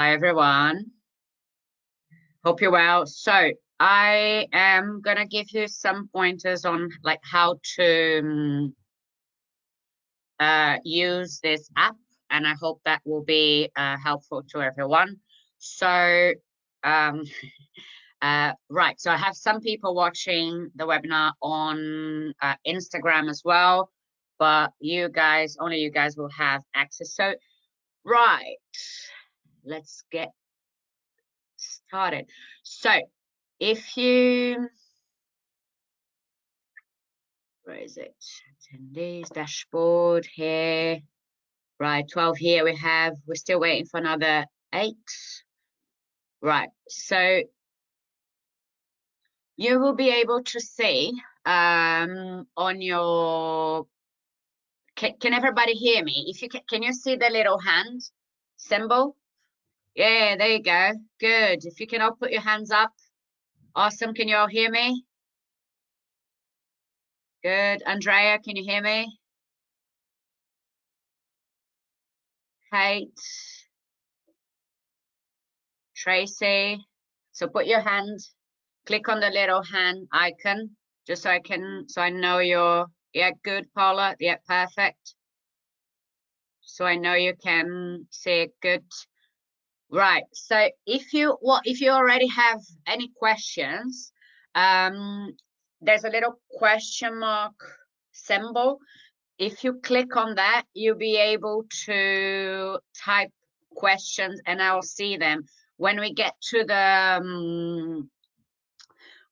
Hi, everyone. Hope you're well. So I am gonna give you some pointers on like how to um, uh, use this app, and I hope that will be uh, helpful to everyone. So, um, uh, right, so I have some people watching the webinar on uh, Instagram as well, but you guys, only you guys will have access. So, right, let's get started. So if you, where is it? Attendees, dashboard here. Right, 12 here we have, we're still waiting for another eight. Right, so you will be able to see um, on your, can, can everybody hear me? If you can, can you see the little hand symbol? Yeah, there you go. Good. If you can all put your hands up. Awesome. Can you all hear me? Good. Andrea, can you hear me? Kate. Tracy. So put your hand, click on the little hand icon, just so I can, so I know you're, yeah, good, Paula. Yeah, perfect. So I know you can see it good. Right. So if you well, if you already have any questions, um, there's a little question mark symbol. If you click on that, you'll be able to type questions and I'll see them. When we get to the um,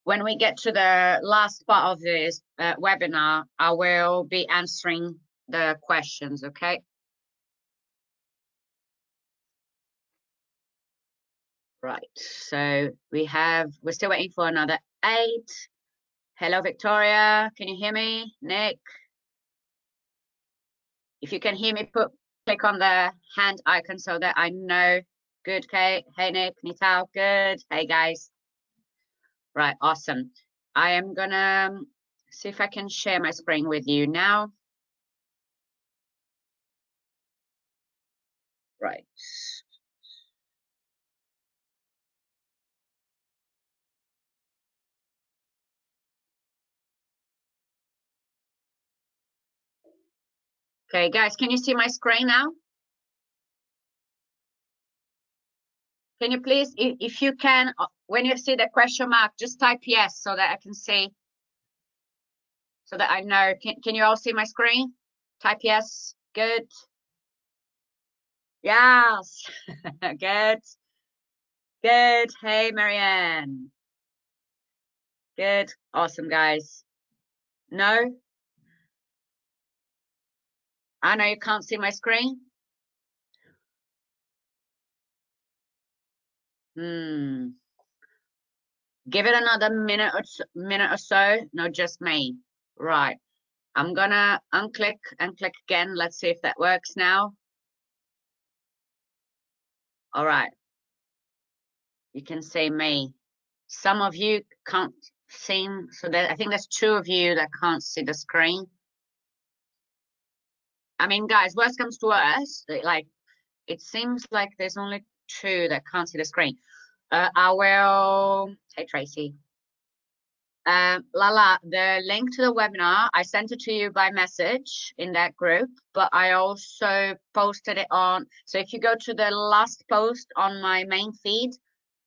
when we get to the last part of this uh, webinar, I will be answering the questions, okay? Right, so we have, we're still waiting for another eight. Hello, Victoria. Can you hear me? Nick? If you can hear me, put click on the hand icon so that I know. Good, Kate. Hey, Nick. Nital. Good. Hey, guys. Right, awesome. I am gonna um, see if I can share my screen with you now. Right. Okay, guys, can you see my screen now? Can you please, if you can, uh, when you see the question mark, just type yes so that I can see, so that I know. Can, can you all see my screen? Type yes. Good. Yes. Good. Good. Hey, Marianne. Good. Awesome, guys. No? I know you can't see my screen. Hmm. Give it another minute or so, minute or so. No, just me. Right. I'm gonna unclick and click again. Let's see if that works now. All right. You can see me. Some of you can't see, so that I think there's two of you that can't see the screen. I mean, guys, worst comes to worst, like it seems like there's only two that can't see the screen. Uh, I will. Hey, Tracy. Um, Lala, the link to the webinar, I sent it to you by message in that group, but I also posted it on. So if you go to the last post on my main feed,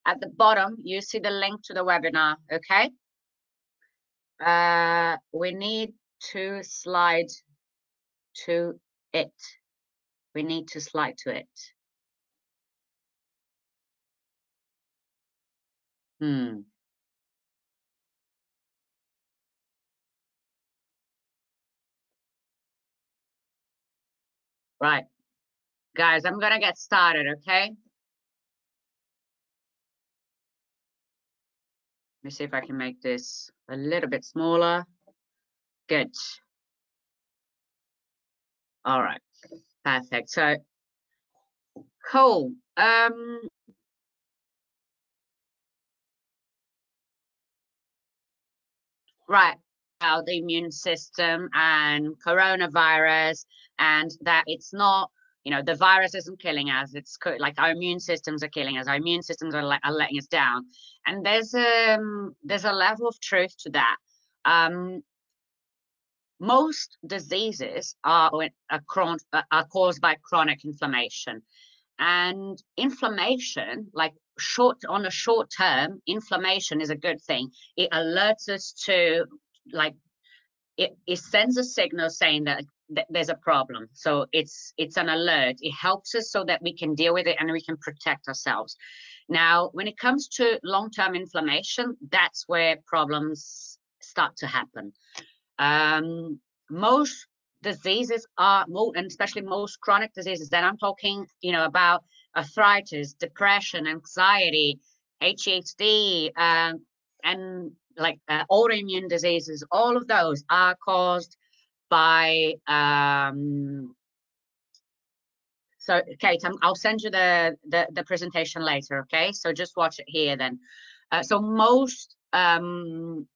at the bottom, you see the link to the webinar, okay? Uh, we need to slide to it. We need to slide to it. Hmm. Right. Guys, I'm going to get started, okay? Let me see if I can make this a little bit smaller. Good. All right, perfect. So, cool. Um, right, about the immune system and coronavirus, and that it's not you know the virus isn't killing us. It's like our immune systems are killing us. Our immune systems are, are letting us down. And there's a um, there's a level of truth to that. Um, most diseases are are, caused by chronic inflammation. And inflammation like short on a short term inflammation is a good thing. It alerts us to like it, it sends a signal saying that there's a problem. So it's it's an alert. It helps us so that we can deal with it and we can protect ourselves. Now when it comes to long-term inflammation that's where problems start to happen um, most diseases are and especially most chronic diseases that i'm talking you know about arthritis depression anxiety ADHD, um, and like uh, autoimmune diseases all of those are caused by um, so Kate, i will send you the, the, the presentation later, okay? So just watch it here then. Uh, so most um,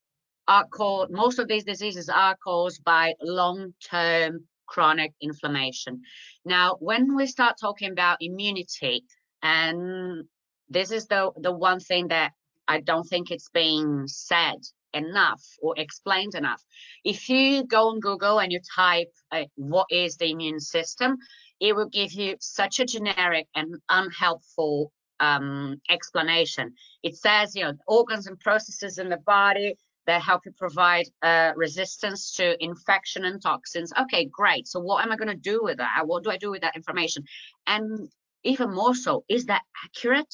are called, most of these diseases are caused by long-term chronic inflammation. Now, when we start talking about immunity, and this is the, the one thing that I don't think it's being said enough or explained enough. If you go on Google and you type uh, what is the immune system, it will give you such a generic and unhelpful um, explanation. It says, you know, organs and processes in the body that help you provide uh, resistance to infection and toxins. Okay, great. So what am I going to do with that? What do I do with that information? And even more so, is that accurate?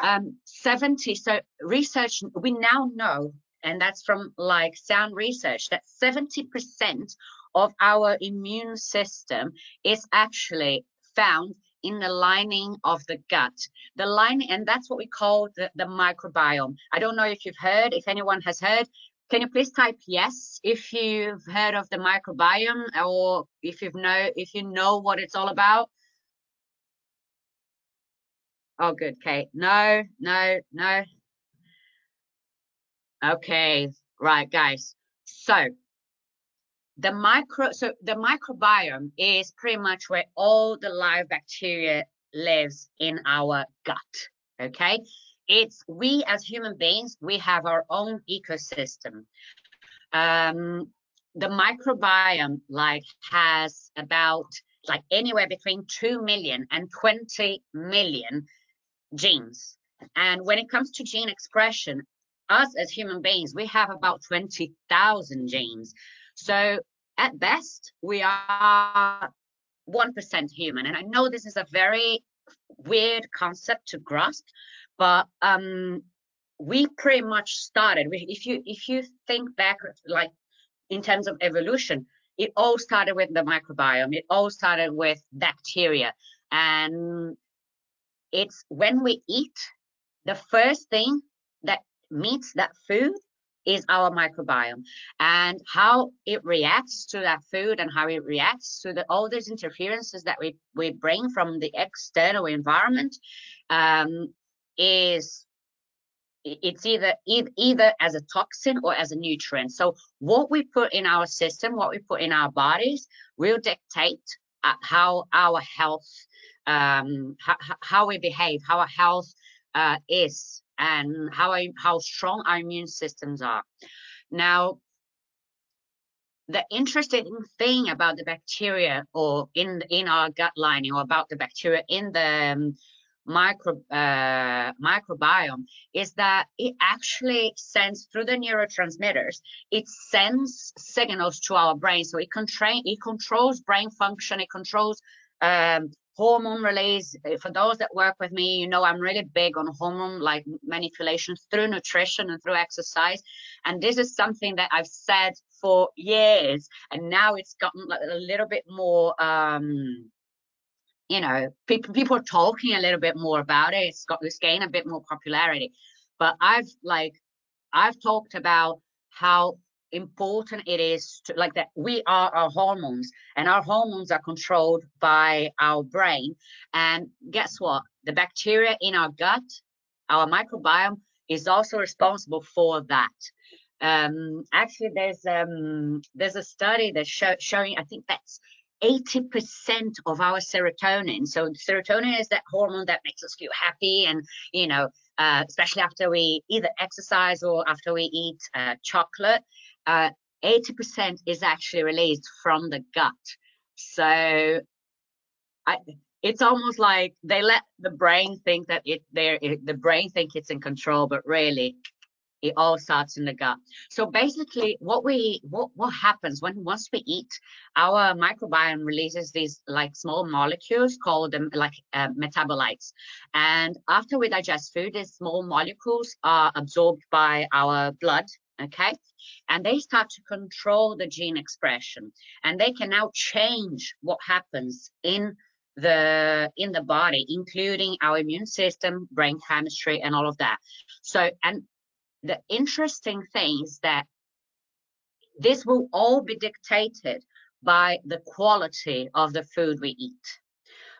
Um, 70, so research, we now know and that's from like sound research that 70% of our immune system is actually found in the lining of the gut the lining and that's what we call the, the microbiome i don't know if you've heard if anyone has heard can you please type yes if you've heard of the microbiome or if you've know if you know what it's all about oh good kate no no no Okay, right, guys. So the micro, so the microbiome is pretty much where all the live bacteria lives in our gut. Okay, it's we as human beings, we have our own ecosystem. Um, the microbiome like has about like anywhere between 2 million and 20 million genes. And when it comes to gene expression, us as human beings, we have about 20,000 genes. So at best, we are 1% human. And I know this is a very weird concept to grasp, but um, we pretty much started. If you if you think back, like in terms of evolution, it all started with the microbiome. It all started with bacteria, and it's when we eat, the first thing that meets that food is our microbiome and how it reacts to that food and how it reacts to the, all these interferences that we, we bring from the external environment um, is it's either either as a toxin or as a nutrient so what we put in our system what we put in our bodies will dictate uh, how our health um, how, how we behave how our health uh, is and how I, how strong our immune systems are. Now, the interesting thing about the bacteria or in in our gut lining or about the bacteria in the um, micro uh, microbiome is that it actually sends through the neurotransmitters. It sends signals to our brain. So it, it controls brain function. It controls um, hormone release. Uh, for those that work with me you know i'm really big on hormone like manipulation through nutrition and through exercise. And this is something that i've said for years. And now it's gotten a little bit more um you know people people are talking a little bit more about it. It's got this gain a bit more popularity. But i've like i've talked about how important it is to like that we are our hormones and our hormones are controlled by our brain. And guess what? The bacteria in our gut our microbiome is also responsible for that. Um, actually there's um, there's a study that's show, showing i think that's 80% of our serotonin. So serotonin is that hormone that makes us feel happy and, you know, uh, especially after we either exercise or after we eat uh, chocolate, 80% uh, is actually released from the gut. So I, it's almost like they let the brain think that it they're the brain think it's in control, but really it all starts in the gut. So basically what we what what happens when once we eat our microbiome releases these like small molecules called them like uh, metabolites. And after we digest food these small molecules are absorbed by our blood okay? And they start to control the gene expression. And they can now change what happens in the in the body including our immune system brain chemistry and all of that. So and the interesting thing is that this will all be dictated by the quality of the food we eat.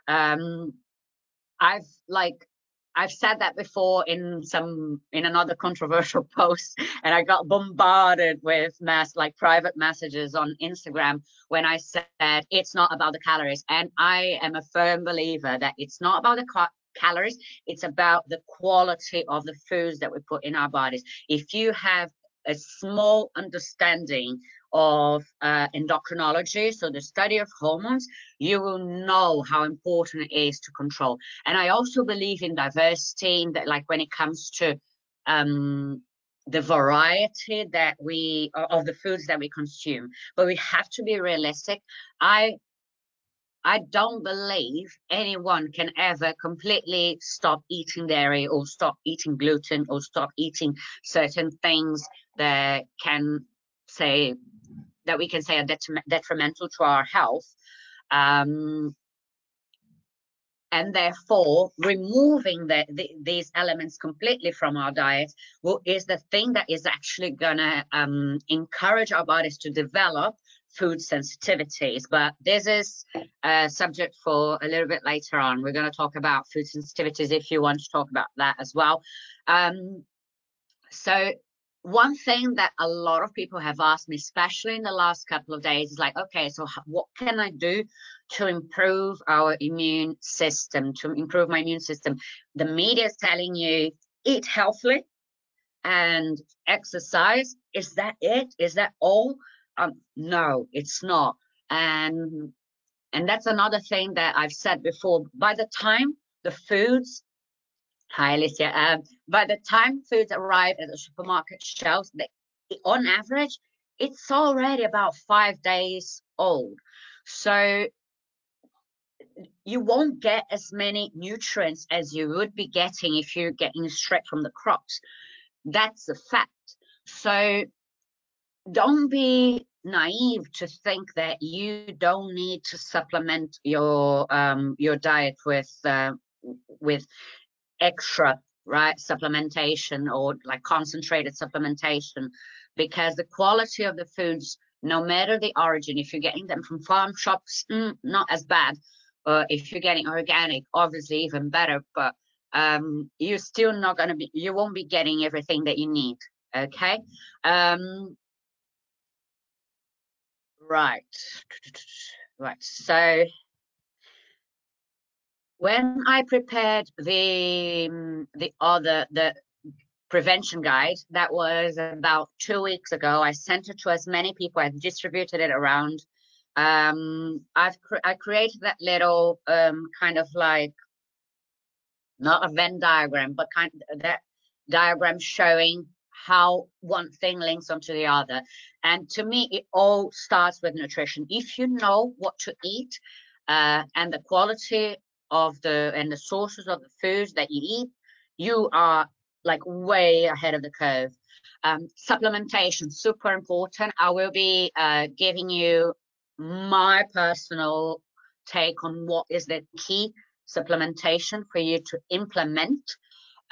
Um, I've like I've said that before in some in another controversial post, and I got bombarded with mass like private messages on Instagram when I said it's not about the calories. And I am a firm believer that it's not about the calories. It's about the quality of the foods that we put in our bodies. If you have a small understanding of uh, endocrinology, so the study of hormones, you will know how important it is to control. And I also believe in diversity, in that like when it comes to um, the variety that we of the foods that we consume, but we have to be realistic. I I don't believe anyone can ever completely stop eating dairy or stop eating gluten or stop eating certain things that can say that we can say are detrimental to our health. Um, and therefore removing the, the, these elements completely from our diet will, is the thing that is actually going to um, encourage our bodies to develop food sensitivities, but this is a subject for a little bit later on. We're going to talk about food sensitivities if you want to talk about that as well. Um, so one thing that a lot of people have asked me, especially in the last couple of days, is like, okay, so what can I do to improve our immune system, to improve my immune system? The media is telling you eat healthily and exercise. Is that it? Is that all? Um, no, it's not. And and that's another thing that I've said before. By the time the foods, hi Alicia, um, by the time foods arrive at the supermarket shelves, they, on average, it's already about five days old. So you won't get as many nutrients as you would be getting if you're getting straight from the crops. That's a fact. So don't be naive to think that you don't need to supplement your um, your diet with uh, with extra right supplementation or like concentrated supplementation because the quality of the foods no matter the origin if you're getting them from farm shops mm, not as bad uh, if you're getting organic obviously even better but um, you're still not going to be you won't be getting everything that you need okay? Um, Right. Right. So when I prepared the um, the other the prevention guide that was about two weeks ago, I sent it to as many people. I've distributed it around. Um, I've cre I created that little um, kind of like not a Venn diagram, but kind of that diagram showing how one thing links onto the other. And to me, it all starts with nutrition. If you know what to eat uh, and the quality of the and the sources of the foods that you eat, you are like way ahead of the curve. Um, supplementation, super important. I will be uh, giving you my personal take on what is the key supplementation for you to implement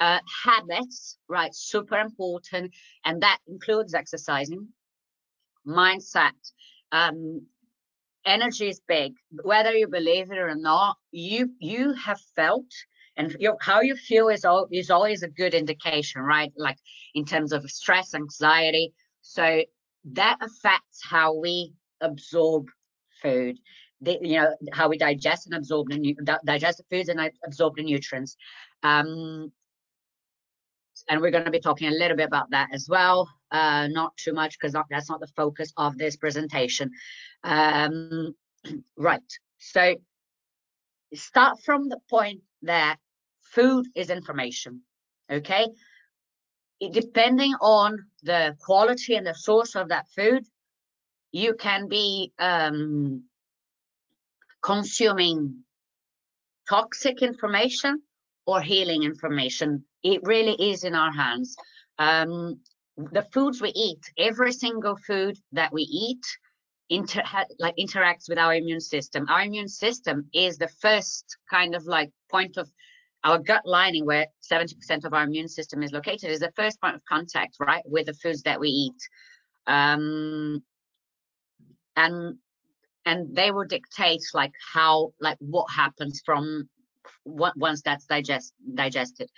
uh, habits, right? Super important. And that includes exercising, mindset. Um, energy is big. Whether you believe it or not, you you have felt and your, how you feel is, all, is always a good indication, right? Like in terms of stress, anxiety. So that affects how we absorb food. the, you know how we digest and absorb the digest the foods and absorb the nutrients. Um, and we're going to be talking a little bit about that as well. Uh, not too much because that's not the focus of this presentation. Um, right. So start from the point that food is information. Okay. It, depending on the quality and the source of that food, you can be um, consuming toxic information or healing information. It really is in our hands. Um, the foods we eat, every single food that we eat, inter like interacts with our immune system. Our immune system is the first kind of like point of our gut lining, where 70% of our immune system is located, is the first point of contact, right, with the foods that we eat. Um, and and they will dictate like how like what happens from what once that's digest digested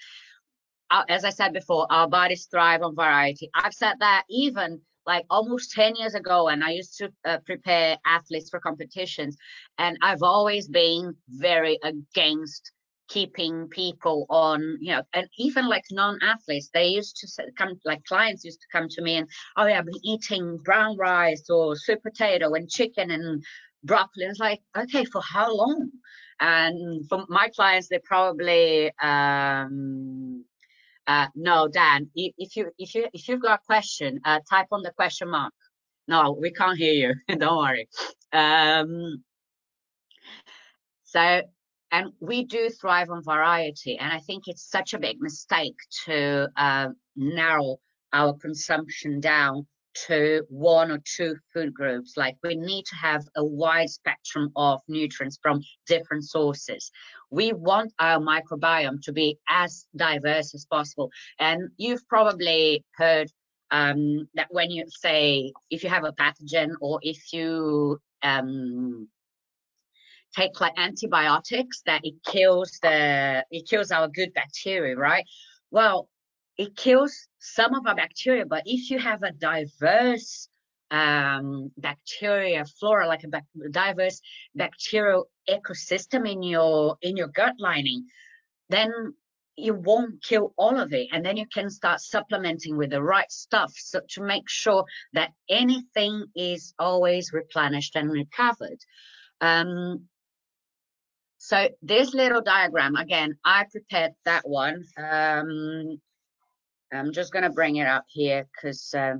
as i said before our bodies thrive on variety. I've said that even like almost 10 years ago and i used to uh, prepare athletes for competitions and i've always been very against keeping people on you know and even like non-athletes they used to come like clients used to come to me and oh yeah i've been eating brown rice or sweet potato and chicken and broccoli. It's like okay for how long? And for my clients they probably um uh no dan if you if you if you've got a question uh type on the question mark. No we can't hear you. Don't worry. Um so and we do thrive on variety and i think it's such a big mistake to uh, narrow our consumption down to one or two food groups. Like we need to have a wide spectrum of nutrients from different sources. We want our microbiome to be as diverse as possible. And you've probably heard um, that when you say if you have a pathogen or if you um, take like antibiotics that it kills the it kills our good bacteria right? Well it kills some of our bacteria but if you have a diverse um, bacteria flora like a diverse bacterial ecosystem in your in your gut lining then you won't kill all of it and then you can start supplementing with the right stuff so to make sure that anything is always replenished and recovered um, so this little diagram, again, I prepared that one. Um, I'm just gonna bring it up here because uh,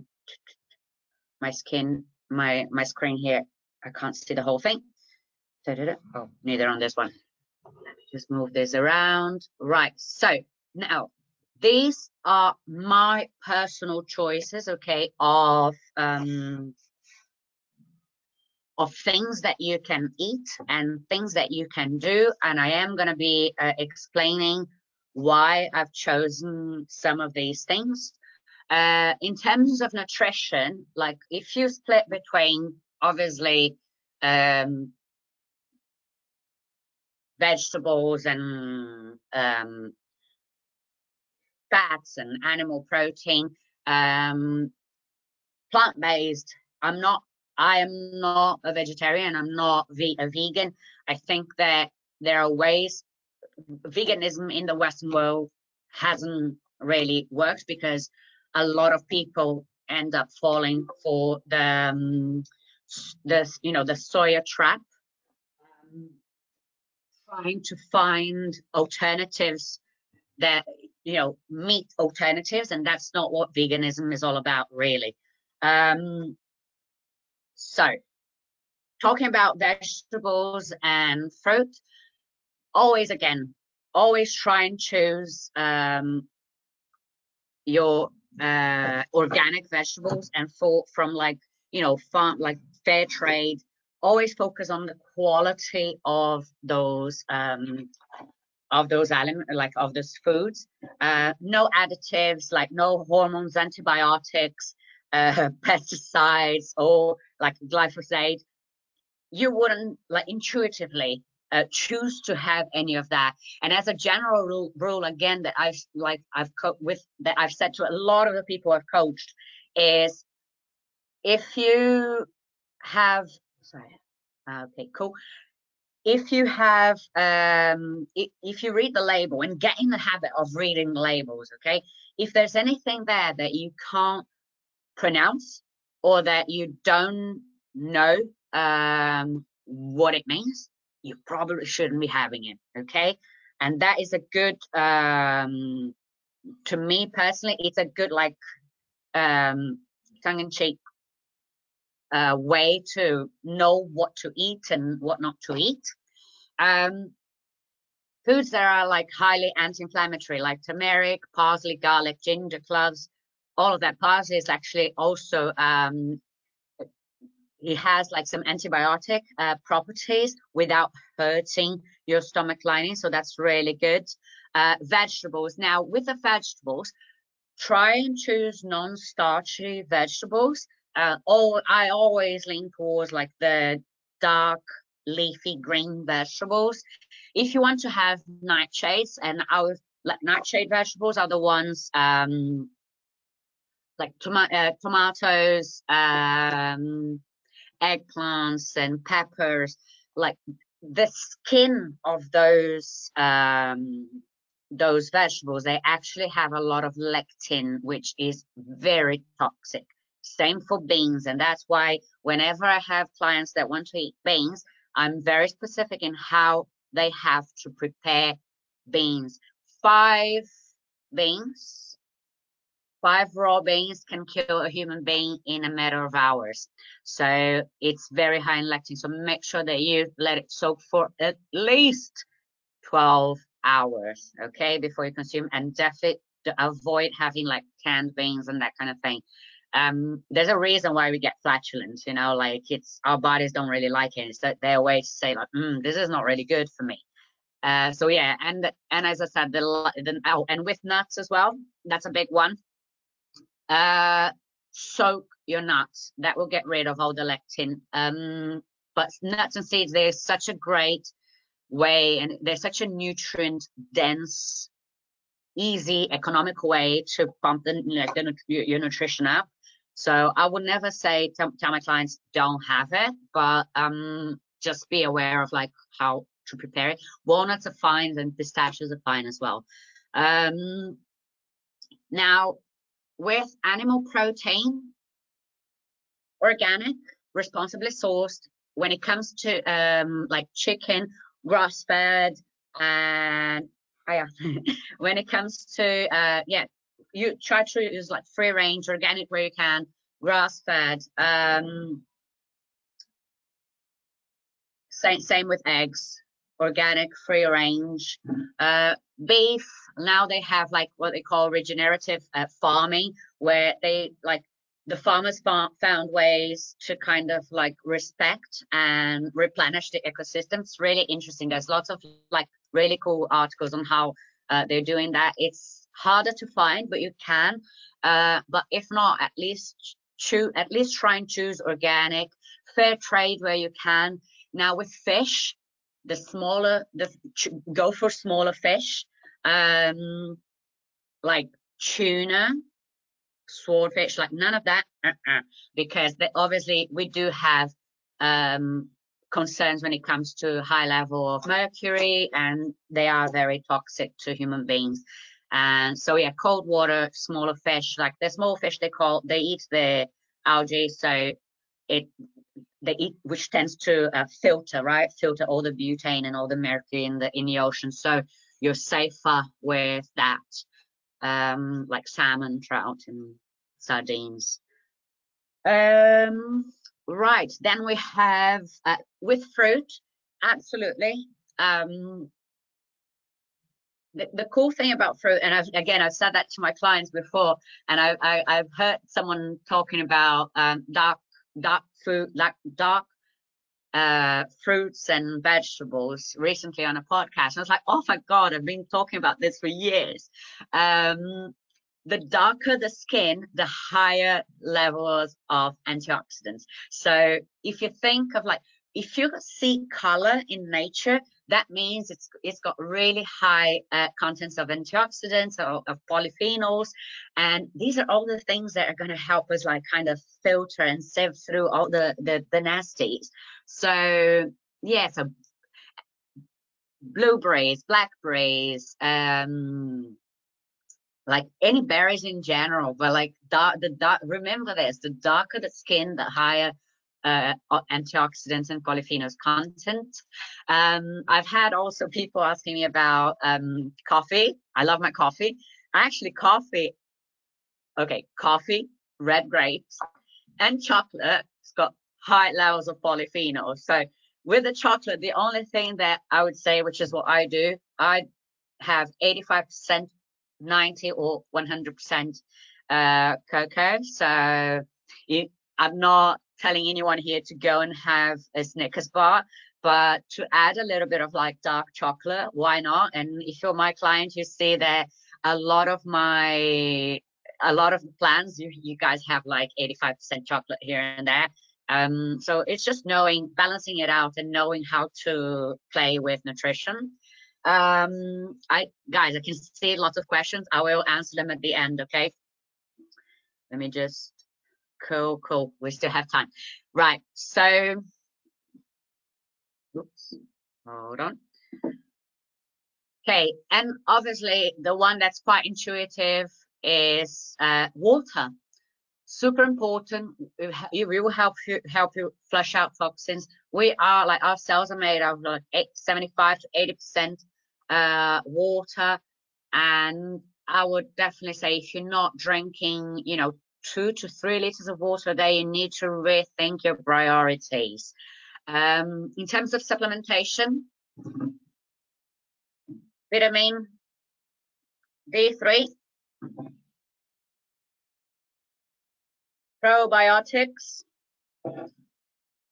my skin, my my screen here, I can't see the whole thing. Da -da -da. Oh, neither on this one. Let me just move this around. Right, so now these are my personal choices, okay, of um, of things that you can eat and things that you can do. And I am going to be uh, explaining why I've chosen some of these things. Uh, in terms of nutrition, like if you split between obviously um, vegetables and um, fats and animal protein, um, plant-based, I'm not I am not a vegetarian. I'm not a vegan. I think that there are ways veganism in the Western world hasn't really worked because a lot of people end up falling for the um, you know the soya trap, um, trying to find alternatives that you know meat alternatives, and that's not what veganism is all about, really. Um, so, talking about vegetables and fruit, always again, always try and choose um, your uh, organic vegetables and for from like you know farm like fair trade. Always focus on the quality of those um, of those elements, like of those foods. Uh, no additives, like no hormones, antibiotics, uh, pesticides, or like glyphosate, you wouldn't like intuitively uh, choose to have any of that. And as a general rule, rule again, that I've like I've co- with that I've said to a lot of the people I've coached is if you have sorry Okay, cool. If you have, um, if, you read the label and get in the habit of reading labels, okay, if there's anything there that you can't pronounce or that you don't know um, what it means, you probably shouldn't be having it, okay? And that is a good, um, to me personally, it's a good like um, tongue-in-cheek uh, way to know what to eat and what not to eat. Um, foods that are like highly anti-inflammatory, like turmeric, parsley, garlic, ginger, cloves, all of that. Parsley is actually also um, it has like some antibiotic uh, properties without hurting your stomach lining, so that's really good. Uh, vegetables. Now, with the vegetables, try and choose non-starchy vegetables. Uh, all I always lean towards like the dark leafy green vegetables. If you want to have nightshades, and our like nightshade vegetables are the ones um, like toma uh, tomatoes, um, eggplants, and peppers. Like the skin of those um, those vegetables, they actually have a lot of lectin, which is very toxic. Same for beans. And that's why whenever I have clients that want to eat beans, I'm very specific in how they have to prepare beans. Five beans, five raw beans can kill a human being in a matter of hours. So it's very high in lectin. So make sure that you let it soak for at least 12 hours, okay, before you consume, and definitely avoid having like canned beans and that kind of thing. Um, there's a reason why we get flatulence, you know, like it's our bodies don't really like it. So their way to say like, mm, this is not really good for me. Uh, so yeah, and and as I said, the, the oh, and with nuts as well, that's a big one. Uh, soak your nuts. That will get rid of all the lectin. Um, but nuts and seeds, they're such a great way and they're such a nutrient dense easy economical way to pump the, like the your nutrition up so i would never say tell, tell my clients don't have it but um just be aware of like how to prepare it walnuts are fine and pistachios are fine as well um now with animal protein organic responsibly sourced when it comes to um like chicken grass fed and yeah when it comes to uh yeah you try to use like free range organic where you can grass fed um same same with eggs organic free range uh beef now they have like what they call regenerative uh, farming where they like the farmers found ways to kind of like respect and replenish the ecosystem. It's really interesting. There's lots of like really cool articles on how uh, they're doing that. It's harder to find, but you can. Uh, but if not, at least choose, at least try and choose organic, fair trade where you can. Now with fish, the smaller, the go for smaller fish, um, like tuna, swordfish, like none of that, uh -uh, because they, obviously we do have um, concerns when it comes to high level of mercury, and they are very toxic to human beings. And so yeah, cold water, smaller fish, like the small fish they call, they eat the algae, so it which tends to uh, filter, right? Filter all the butane and all the mercury in the in the ocean. So you're safer with that um, like salmon, trout, and sardines. Um, right, then we have uh, with fruit, absolutely. Um, the, the cool thing about fruit, and I've, again, I've said that to my clients before, and I, I, have heard someone talking about um, dark, dark fruit, like dark uh, fruits and vegetables recently on a podcast. And I was like, oh my God, I've been talking about this for years. Um, the darker the skin, the higher levels of antioxidants. So if you think of like, if you see color in nature, that means it's it's got really high uh, contents of antioxidants or of polyphenols and these are all the things that are going to help us like kind of filter and sieve through all the the, the nasties. So yeah so blueberries blackberries um like any berries in general but like dark the dark remember this the darker the skin the higher uh, antioxidants and polyphenols content. Um, I've had also people asking me about um, coffee. I love my coffee. Actually, coffee, okay, coffee, red grapes, and chocolate. It's got high levels of polyphenols. So with the chocolate, the only thing that I would say, which is what I do, I have 85%, 90 or 100% uh, cocoa. So you, I'm not telling anyone here to go and have a Snickers bar, but to add a little bit of like dark chocolate, why not? And if you're my client, you see that a lot of my a lot of plans you, you guys have like 85% chocolate here and there. Um, so it's just knowing, balancing it out and knowing how to play with nutrition. Um, I guys, I can see lots of questions. I will answer them at the end. Okay. Let me just Cool, cool. We still have time. Right. So, oops, hold on. Okay. And obviously the one that's quite intuitive is uh, water. Super important. It will help you help you flush out toxins. We are like our cells are made of like eight, 75 to 80 percent uh, water, and I would definitely say if you're not drinking, you know, two to three liters of water a day, you need to rethink your priorities. Um, in terms of supplementation, vitamin D3, probiotics,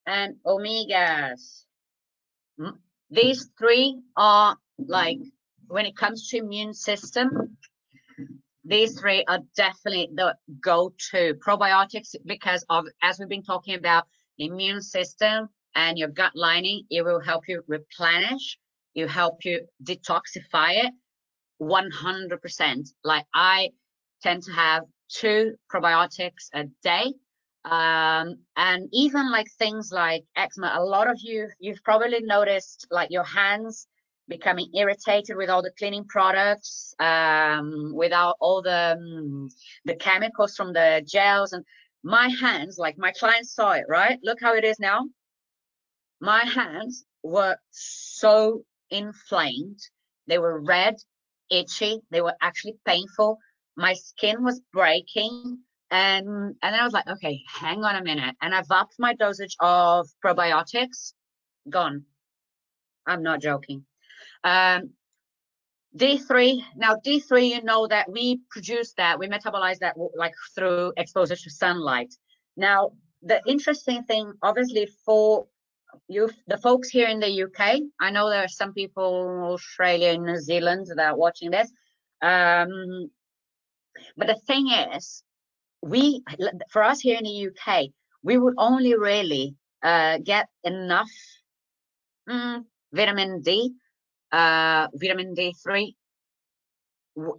and omegas. Mm, these three are like, when it comes to immune system, these three are definitely the go-to probiotics because of as we've been talking about the immune system and your gut lining it will help you replenish you help you detoxify it 100% like i tend to have two probiotics a day um, and even like things like eczema a lot of you you've probably noticed like your hands becoming irritated with all the cleaning products, um, without all the um, the chemicals from the gels. And my hands, like my clients saw it, right? Look how it is now. My hands were so inflamed. They were red, itchy. They were actually painful. My skin was breaking. And, and then I was like, okay, hang on a minute. And I've upped my dosage of probiotics. Gone. I'm not joking. Um, D3, now D3, you know that we produce that, we metabolize that like through exposure to sunlight. Now, the interesting thing, obviously, for you, the folks here in the UK, I know there are some people in Australia and New Zealand that are watching this. Um, but the thing is, we, for us here in the UK, we would only really uh, get enough mm, vitamin D uh, vitamin D3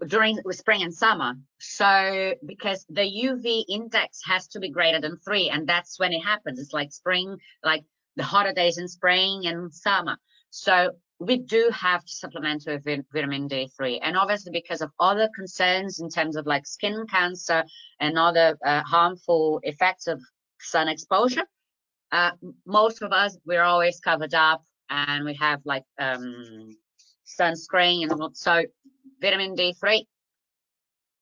during spring and summer. So because the UV index has to be greater than three, and that's when it happens. It's like spring, like the hotter days in spring and summer. So we do have to supplement with vitamin D3, and obviously because of other concerns in terms of like skin cancer and other uh, harmful effects of sun exposure. Uh, most of us we're always covered up and we have like um, sunscreen and so vitamin D3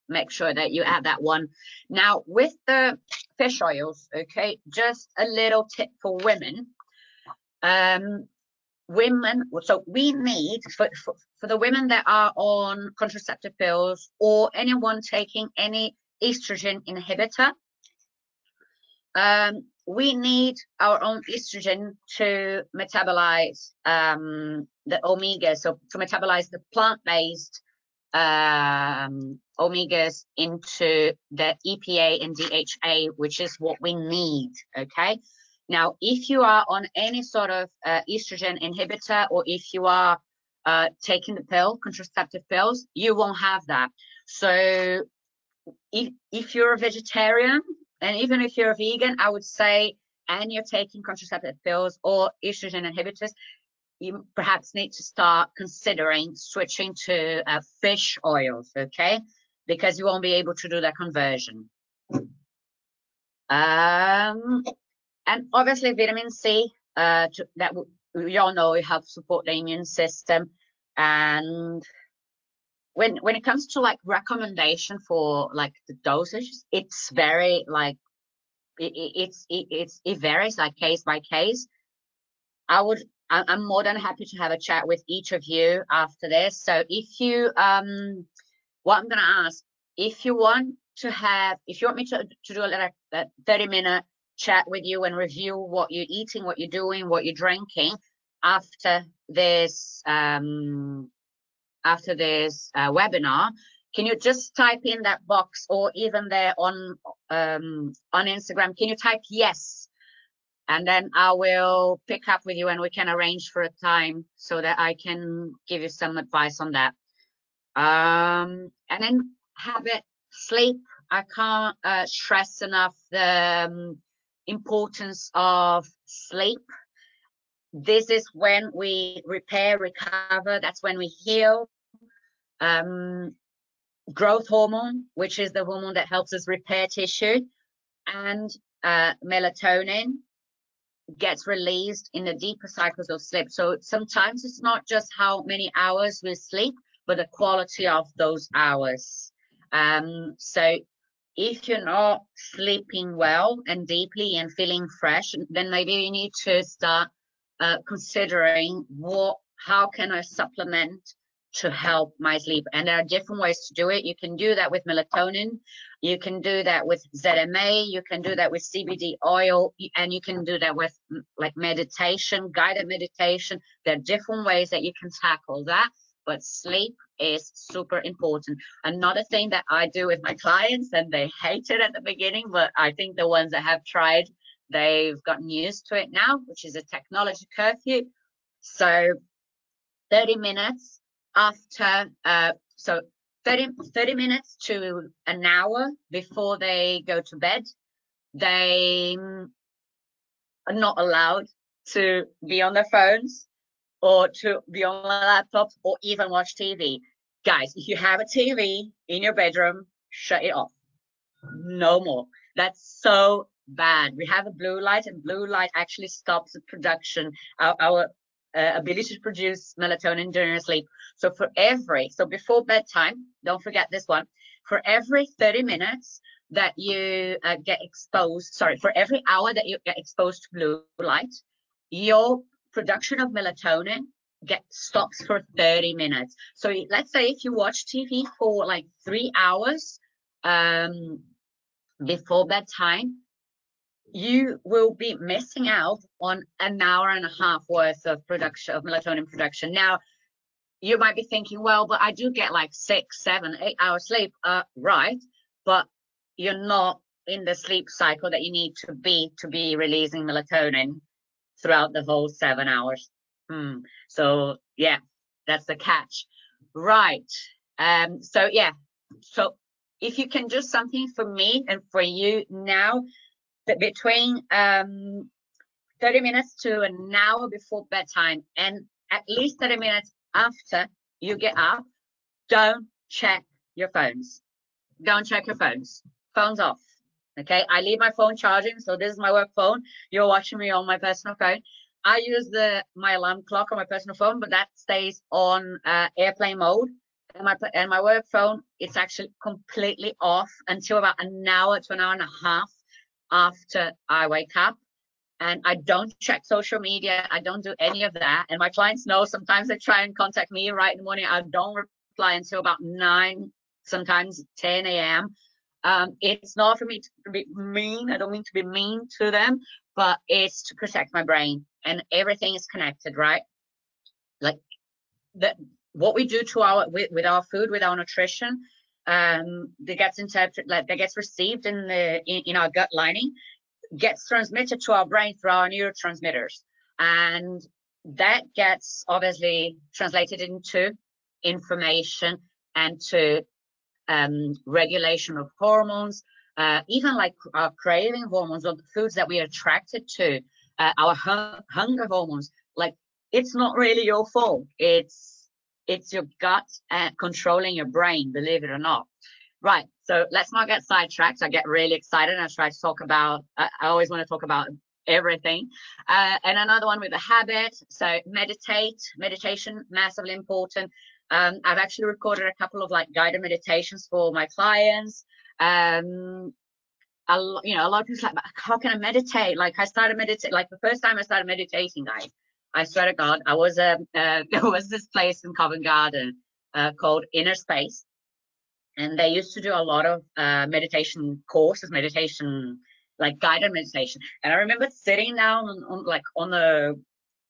make sure that you add that one. Now with the fish oils okay just a little tip for women. Um women so we need for, for, for the women that are on contraceptive pills or anyone taking any estrogen inhibitor um we need our own estrogen to metabolize um, the omega, so to metabolize the plant-based um, omegas into the EPA and DHA, which is what we need. Okay, Now, if you are on any sort of uh, estrogen inhibitor or if you are uh, taking the pill, contraceptive pills, you won't have that. So if, if you're a vegetarian and even if you're a vegan, I would say, and you're taking contraceptive pills or estrogen inhibitors, you perhaps need to start considering switching to uh, fish oils, okay? Because you won't be able to do that conversion. Um, and obviously vitamin C, uh, to, that we all know it helps support the immune system. And when when it comes to like recommendation for like the dosage, it's very like it, it, it's it, it's it varies like case by case. I would I'm more than happy to have a chat with each of you after this. So if you um what I'm gonna ask, if you want to have if you want me to, to do a little a 30 minute chat with you and review what you're eating, what you're doing, what you're drinking after this um after this uh, webinar, can you just type in that box or even there on um, on Instagram? Can you type yes? And then I will pick up with you and we can arrange for a time so that I can give you some advice on that. Um, and then habit, sleep. I can't uh, stress enough the um, importance of sleep this is when we repair, recover. That's when we heal. Um, growth hormone, which is the hormone that helps us repair tissue, and uh, melatonin gets released in the deeper cycles of sleep. So sometimes it's not just how many hours we sleep, but the quality of those hours. Um, so if you're not sleeping well and deeply and feeling fresh, then maybe you need to start uh, considering what, how can I supplement to help my sleep? And there are different ways to do it. You can do that with melatonin. You can do that with ZMA. You can do that with CBD oil, and you can do that with like meditation, guided meditation. There are different ways that you can tackle that. But sleep is super important. Another thing that I do with my clients, and they hate it at the beginning, but I think the ones that have tried They've gotten used to it now, which is a technology curfew. So 30 minutes after, uh, so 30, 30 minutes to an hour before they go to bed, they are not allowed to be on their phones or to be on their laptops or even watch TV. Guys, if you have a TV in your bedroom, shut it off. No more. That's so bad. We have a blue light, and blue light actually stops the production, our, our uh, ability to produce melatonin during sleep. So for every, so before bedtime, don't forget this one, for every 30 minutes that you uh, get exposed, sorry, for every hour that you get exposed to blue light, your production of melatonin get stops for 30 minutes. So let's say if you watch TV for like three hours um, before bedtime, you will be missing out on an hour and a half worth of production of melatonin production. Now, you might be thinking, well, but I do get like six, seven, eight hours sleep. Uh, right, but you're not in the sleep cycle that you need to be to be releasing melatonin throughout the whole seven hours. Hmm. So yeah, that's the catch. Right. Um. So yeah. So if you can do something for me and for you now, between um, 30 minutes to an hour before bedtime and at least 30 minutes after you get up, don't check your phones. Don't check your phones. Phones off. Okay. I leave my phone charging. So this is my work phone. You're watching me on my personal phone. I use the my alarm clock on my personal phone, but that stays on uh, airplane mode. And my and my work phone, it's actually completely off until about an hour to an hour and a half after I wake up. And I don't check social media. I don't do any of that. And my clients know sometimes they try and contact me right in the morning. I don't reply until about 9, sometimes 10 a.m. Um, it's not for me to be mean. I don't mean to be mean to them, but it's to protect my brain. And everything is connected, right? Like that, what we do to our with, with our food, with our nutrition, um, that gets interpreted, like that gets received in the in, in our gut lining, gets transmitted to our brain through our neurotransmitters. And that gets obviously translated into information and to um, regulation of hormones, uh, even like our craving hormones or the foods that we are attracted to, uh, our hunger hormones. Like it's not really your fault. It's it's your gut uh, controlling your brain, believe it or not. Right. So let's not get sidetracked. I get really excited and I try to talk about. I always want to talk about everything. Uh, and another one with a habit. So meditate, meditation, massively important. Um, I've actually recorded a couple of like guided meditations for my clients. Um, a, you know, a lot of people like, how can I meditate? Like I started meditating, like the first time I started meditating, guys, I swear to God, I was, um, uh, there was this place in Covent Garden uh, called Inner Space. And they used to do a lot of uh, meditation courses, meditation like guided meditation. And I remember sitting down on, on like on the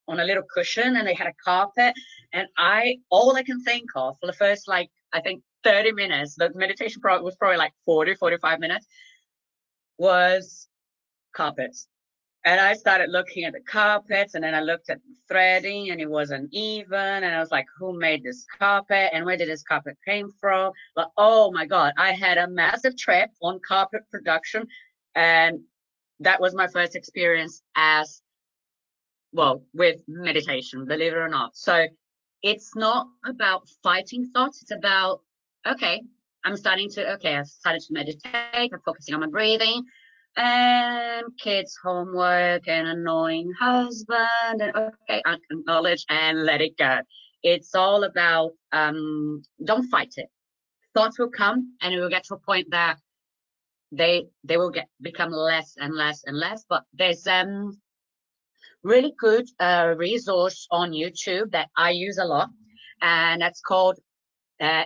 on a little cushion and they had a carpet and I all I can think of for the first like I think 30 minutes, the meditation pro was probably like 40, 45 minutes, was carpets. And I started looking at the carpets and then I looked at the threading and it wasn't even. And I was like, who made this carpet and where did this carpet came from? But oh my God, I had a massive trip on carpet production and that was my first experience as well with meditation, believe it or not. So it's not about fighting thoughts, it's about, okay, I'm starting to, okay, I've started to meditate, I'm focusing on my breathing, and kids' homework, and annoying husband, and okay, I acknowledge and let it go. It's all about um, don't fight it. Thoughts will come, and it will get to a point that they they will get become less and less and less. But there's um really good uh, resource on YouTube that I use a lot, and that's called uh,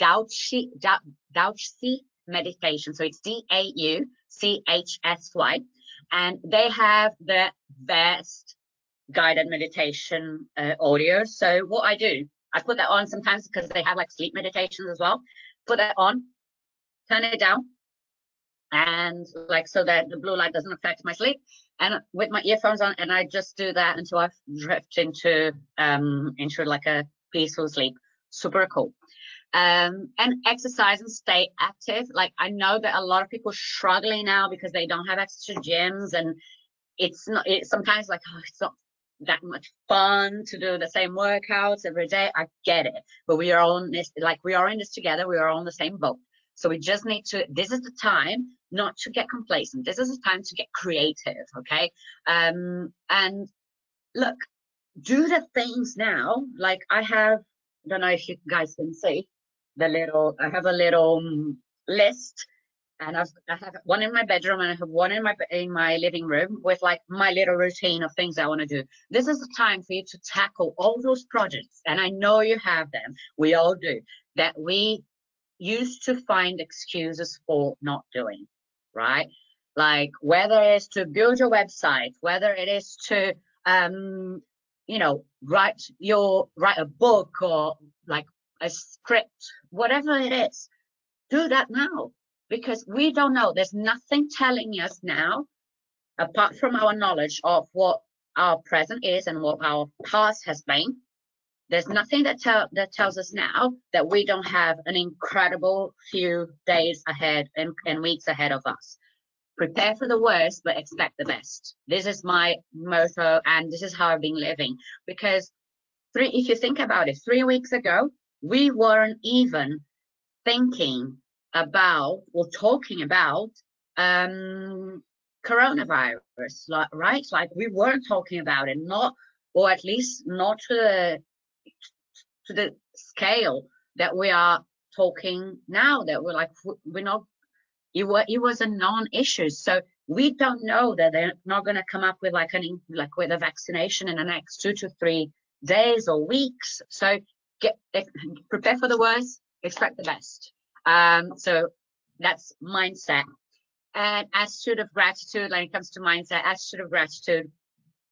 Dauchsy da, Dauchsy meditation. So it's D A U C H S Y, and they have the best guided meditation uh, audio. So what I do, I put that on sometimes because they have like sleep meditations as well. Put that on, turn it down, and like so that the blue light doesn't affect my sleep and with my earphones on and i just do that until i drift into um into like a peaceful sleep super cool um and exercise and stay active like i know that a lot of people struggling now because they don't have access to gyms and it's not it's sometimes like oh, it's not that much fun to do the same workouts every day i get it but we are in this like we are in this together we are on the same boat so we just need to, this is the time not to get complacent. This is the time to get creative, okay? Um, and look, do the things now. Like I have, I don't know if you guys can see the little, I have a little um, list and I've, I have one in my bedroom and I have one in my in my living room with like my little routine of things I want to do. This is the time for you to tackle all those projects, and I know you have them. We all do. That we used to find excuses for not doing, right? Like whether it's to build your website, whether it is to, um, you know, write your write a book or like a script, whatever it is, do that now because we don't know. There's nothing telling us now, apart from our knowledge of what our present is and what our past has been, there's nothing that tell that tells us now that we don't have an incredible few days ahead and, and weeks ahead of us. Prepare for the worst, but expect the best. This is my motto, and this is how I've been living. Because three, if you think about it, three weeks ago, we weren't even thinking about or talking about um, coronavirus, right? Like we weren't talking about it, not or at least not to the to the scale that we are talking now that we're like we're not it was it was a non-issue so we don't know that they're not going to come up with like an like with a vaccination in the next two to three days or weeks so get prepare for the worst expect the best. Um so that's mindset. And attitude of gratitude when it comes to mindset attitude of gratitude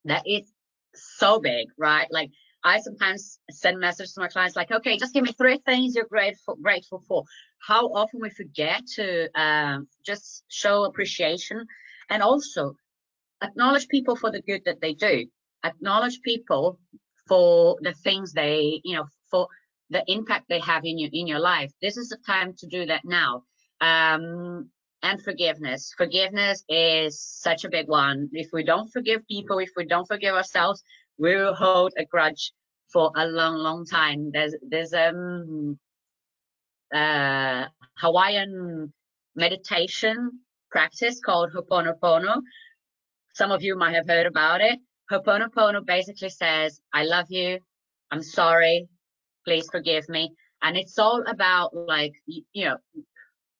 that is so big right? Like I sometimes send messages to my clients like, okay, just give me three things you're grateful grateful for. How often we forget to um, just show appreciation and also acknowledge people for the good that they do. Acknowledge people for the things they you know for the impact they have in your in your life. This is the time to do that now. Um and forgiveness. Forgiveness is such a big one. If we don't forgive people if we don't forgive ourselves we will hold a grudge for a long long time. There's there's um uh hawaiian meditation practice called ho'oponopono some of you might have heard about it. Ho'oponopono basically says i love you. I'm sorry please forgive me. And it's all about like you know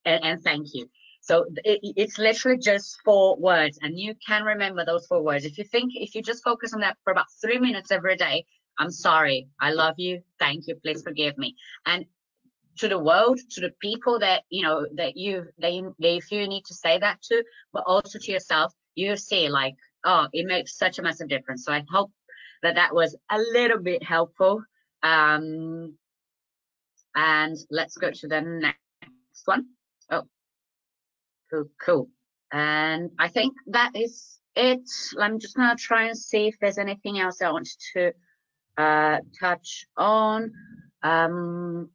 and, and thank you. So it, it's literally just four words and you can remember those four words. If you think if you just focus on that for about three minutes every day i'm sorry. I love you. Thank you. Please forgive me. And to the world to the people that you know that you they, they if you need to say that to but also to yourself you see like oh it makes such a massive difference. So i hope that that was a little bit helpful um, and let's go to the next one. Oh, cool, cool. And I think that is it. I'm just gonna try and see if there's anything else I wanted to uh, touch on. Um,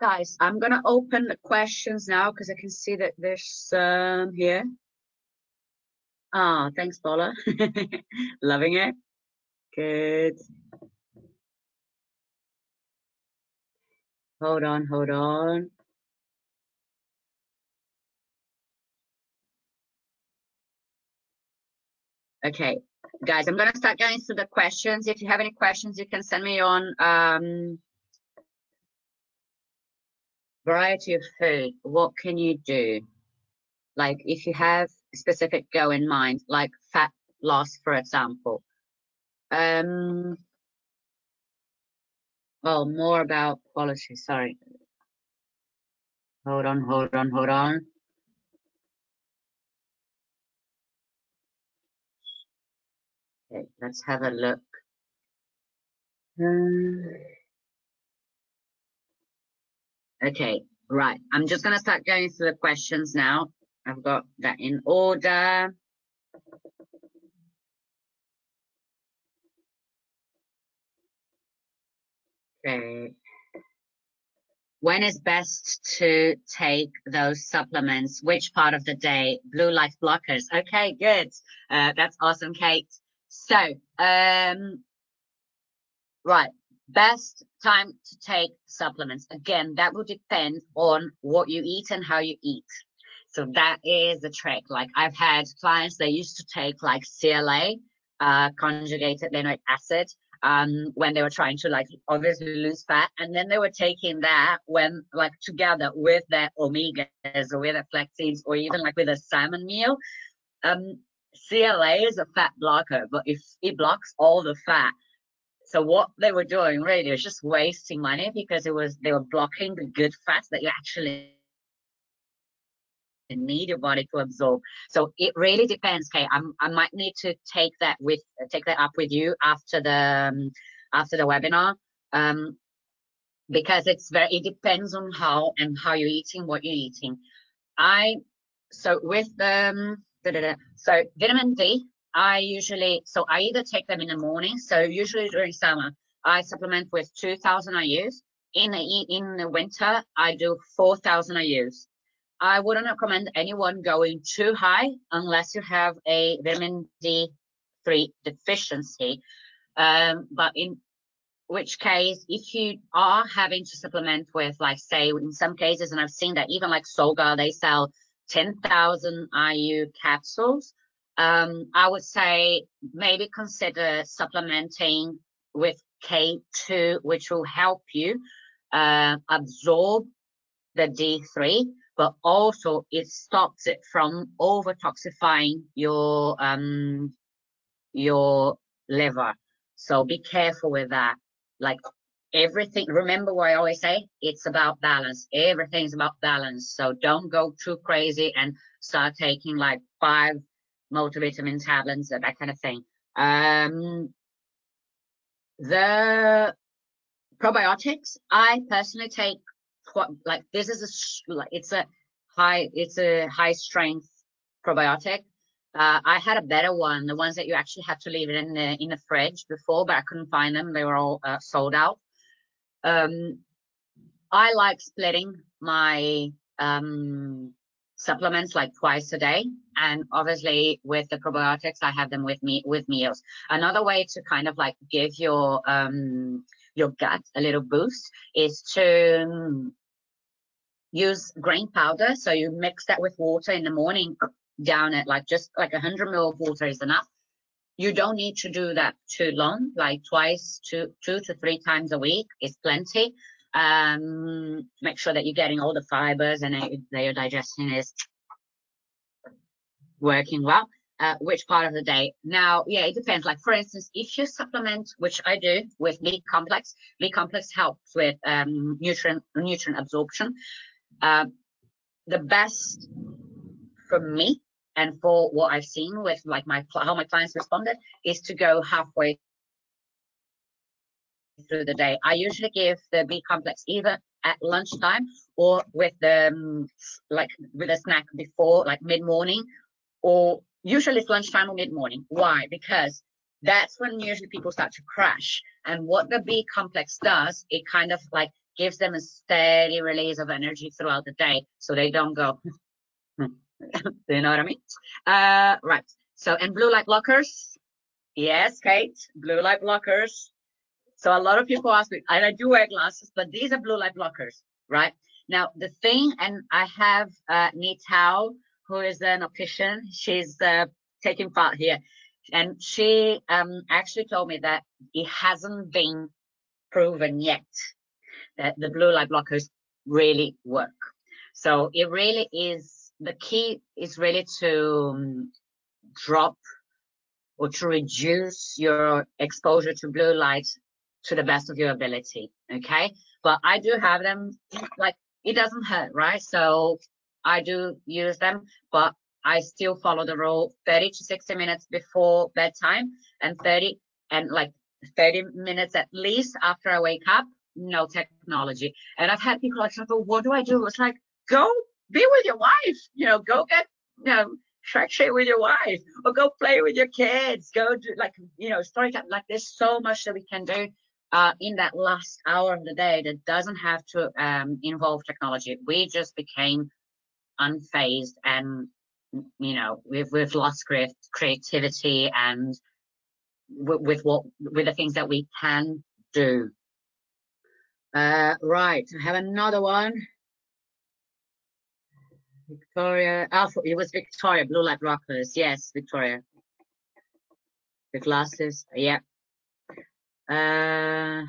guys, I'm gonna open the questions now because I can see that there's some here. Ah, oh, thanks, Paula. Loving it. Good. Hold on, hold on. Okay, guys, I'm gonna start going through the questions. If you have any questions, you can send me on um, variety of food. What can you do? Like if you have specific goal in mind, like fat loss, for example. Um, Oh, more about policy. Sorry. Hold on, hold on, hold on. Okay, let's have a look. Um, okay, right. I'm just going to start going through the questions now. I've got that in order. When is best to take those supplements? Which part of the day? Blue light blockers. Okay, good. Uh, that's awesome, Kate. So, um, right, best time to take supplements. Again, that will depend on what you eat and how you eat. So that is the trick. Like I've had clients that used to take like CLA, uh, conjugated linoleic acid, um, when they were trying to like obviously lose fat. And then they were taking that when like together with their omegas or with their flaxseeds or even like with a salmon meal. Um, CLA is a fat blocker, but if it blocks all the fat, so what they were doing really was just wasting money because it was they were blocking the good fats that you actually need your body to absorb. So it really depends. Okay, I'm, I might need to take that with take that up with you after the um, after the webinar, um, because it's very it depends on how and how you're eating, what you're eating. I so with um, da, da, da, so vitamin D, I usually so I either take them in the morning. So usually during summer, I supplement with 2,000 IU's. In the in the winter, I do 4,000 IU's. I wouldn't recommend anyone going too high unless you have a vitamin D3 deficiency. Um, but in which case, if you are having to supplement with, like, say, in some cases, and I've seen that even like Solgar, they sell 10,000 IU capsules. Um, I would say maybe consider supplementing with K2, which will help you uh, absorb the D3 but also it stops it from over toxifying your um your liver. So be careful with that. Like everything remember what i always say? It's about balance. Everything's about balance. So don't go too crazy and start taking like five multivitamin tablets and that kind of thing. Um the probiotics i personally take like this is a it's a high it's a high strength probiotic. Uh, I had a better one, the ones that you actually had to leave it in the in the fridge before, but I couldn't find them. They were all uh, sold out. Um, I like splitting my um, supplements like twice a day, and obviously with the probiotics, I have them with me with meals. Another way to kind of like give your um, your gut a little boost is to use grain powder. So you mix that with water in the morning down at like just like 100 ml of water is enough. You don't need to do that too long, like twice, two, two to three times a week is plenty. Um, make sure that you're getting all the fibers and that your digestion is working well. Uh, which part of the day. Now, yeah, it depends. Like for instance, if you supplement, which I do with B complex, B complex helps with um, nutrient nutrient absorption. Uh, the best for me and for what I've seen with like my how my clients responded is to go halfway through the day. I usually give the B complex either at lunchtime or with the um, like with a snack before like mid morning or usually it's lunchtime or mid morning. Why? Because that's when usually people start to crash. And what the B complex does, it kind of like gives them a steady release of energy throughout the day so they don't go Do you know what I mean? Uh, right. So, and blue light blockers. Yes, Kate, blue light blockers. So a lot of people ask me, and I do wear glasses, but these are blue light blockers, right? Now, the thing, and I have uh, Nitao, who is an optician. She's uh, taking part here. And she um, actually told me that it hasn't been proven yet that the blue light blockers really work. So it really is the key is really to um, drop or to reduce your exposure to blue light to the best of your ability. Okay. But I do have them like it doesn't hurt, right? So I do use them, but I still follow the rule 30 to 60 minutes before bedtime and 30 and like 30 minutes at least after I wake up, no technology. And I've had people like, well, what do I do? It's like, go be with your wife. You know, go get you know shit with your wife, or go play with your kids. Go do like you know story time. Like there's so much that we can do uh, in that last hour of the day that doesn't have to um, involve technology. We just became unfazed and you know we've we've lost creat- creativity and w- with what with the things that we can do. Uh, right, I have another one. Victoria. Oh, it was Victoria. Blue light rockers. Yes, Victoria. The glasses. Yeah. Uh,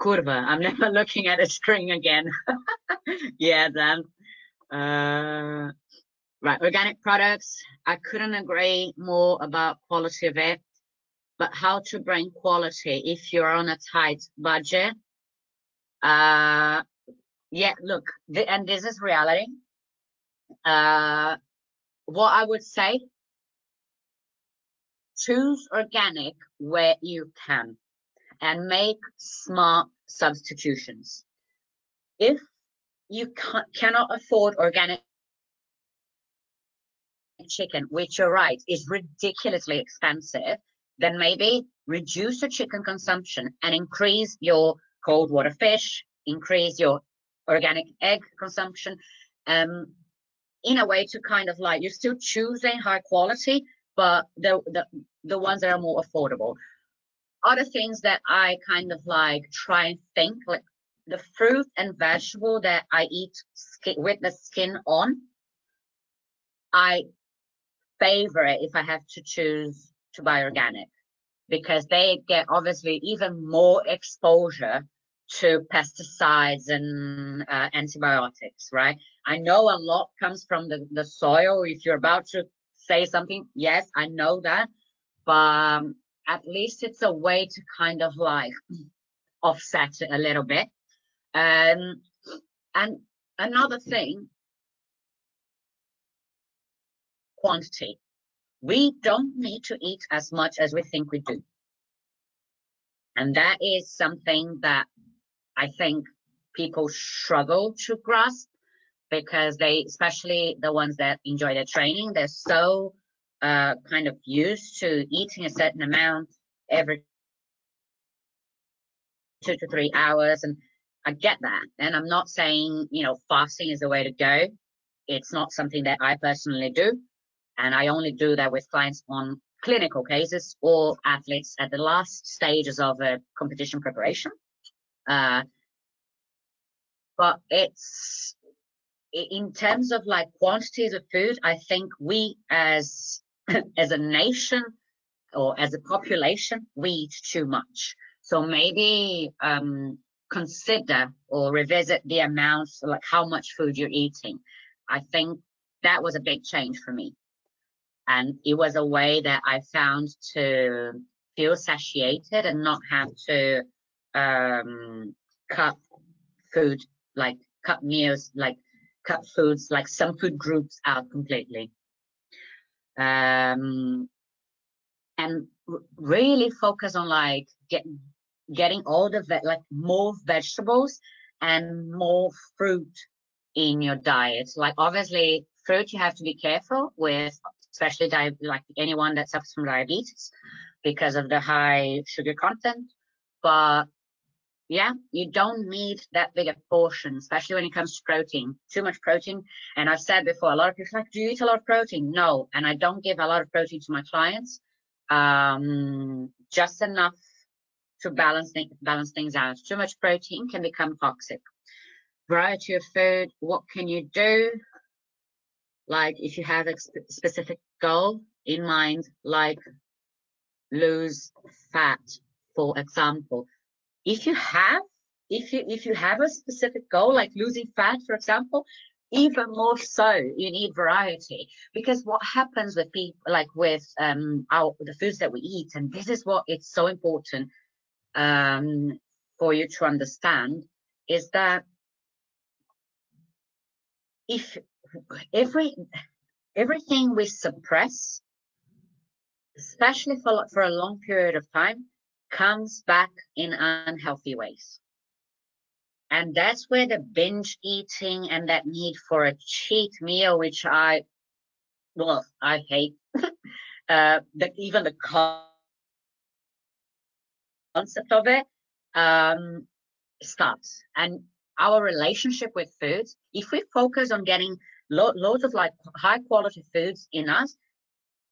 curva. I'm never looking at a string again. yeah, then. Uh, right. Organic products. I couldn't agree more about quality of it, but how to bring quality if you're on a tight budget. Uh, yeah, look, the, and this is reality uh, what I would say, choose organic where you can and make smart substitutions. If you cannot afford organic chicken, which you're right, is ridiculously expensive, then maybe reduce your chicken consumption and increase your cold water fish, increase your organic egg consumption. Um, in a way to kind of like you're still choosing high quality, but the the the ones that are more affordable. Other things that I kind of like try and think like the fruit and vegetable that I eat skin, with the skin on. I favor it if I have to choose to buy organic because they get obviously even more exposure to pesticides and uh, antibiotics, right? I know a lot comes from the, the soil. If you're about to say something, yes, I know that, but um, at least it's a way to kind of like offset it a little bit. Um, and another thing, quantity. We don't need to eat as much as we think we do. And that is something that I think people struggle to grasp because they, especially the ones that enjoy their training, they're so uh, kind of used to eating a certain amount every two to three hours. And I get that. And I'm not saying, you know, fasting is the way to go. It's not something that I personally do. And I only do that with clients on clinical cases or athletes at the last stages of a competition preparation. Uh, but it's in terms of like quantities of food, I think we as as a nation or as a population, we eat too much. So maybe um, consider or revisit the amounts, like how much food you're eating. I think that was a big change for me. And it was a way that I found to feel satiated and not have to um, cut food, like cut meals, like cut foods, like some food groups out completely. Um, and really focus on like get, getting all the ve- like more vegetables and more fruit in your diet. Like obviously fruit you have to be careful with, especially di- like anyone that suffers from diabetes because of the high sugar content. But yeah, you don't need that big a portion, especially when it comes to protein. Too much protein. And I've said before, a lot of people like, do you eat a lot of protein? No. And I don't give a lot of protein to my clients. Um, just enough to balance, balance things out. Too much protein can become toxic. Variety of food. What can you do? Like if you have a specific goal in mind, like lose fat, for example if you have if you if you have a specific goal like losing fat for example even more so you need variety. Because what happens with people like with um our the foods that we eat and this is what it's so important um for you to understand is that if every everything we suppress especially for for a long period of time comes back in unhealthy ways. And that's where the binge eating and that need for a cheat meal, which I, well, I hate, uh, the, even the concept of it, um, starts. And our relationship with foods, if we focus on getting lo- loads of like high quality foods in us,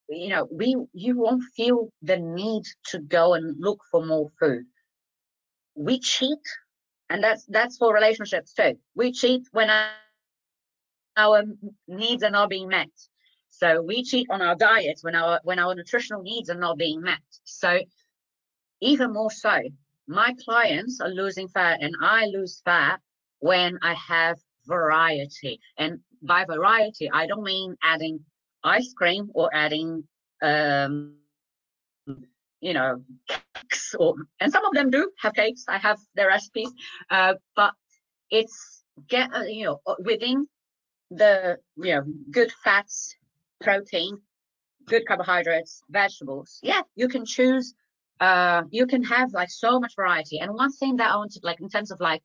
you know, we you won't feel the need to go and look for more food. We cheat, and that's that's for relationships too. We cheat when our needs are not being met. So we cheat on our diets when our when our nutritional needs are not being met. So even more so, my clients are losing fat and I lose fat when I have variety. And by variety, I don't mean adding ice cream or adding, um, you know, cakes or, and some of them do have cakes. I have their recipes, uh, but it's get, uh, you know, within the, you know, good fats, protein, good carbohydrates, vegetables. Yeah, you can choose, uh, you can have like so much variety. And one thing that I wanted, like in terms of like,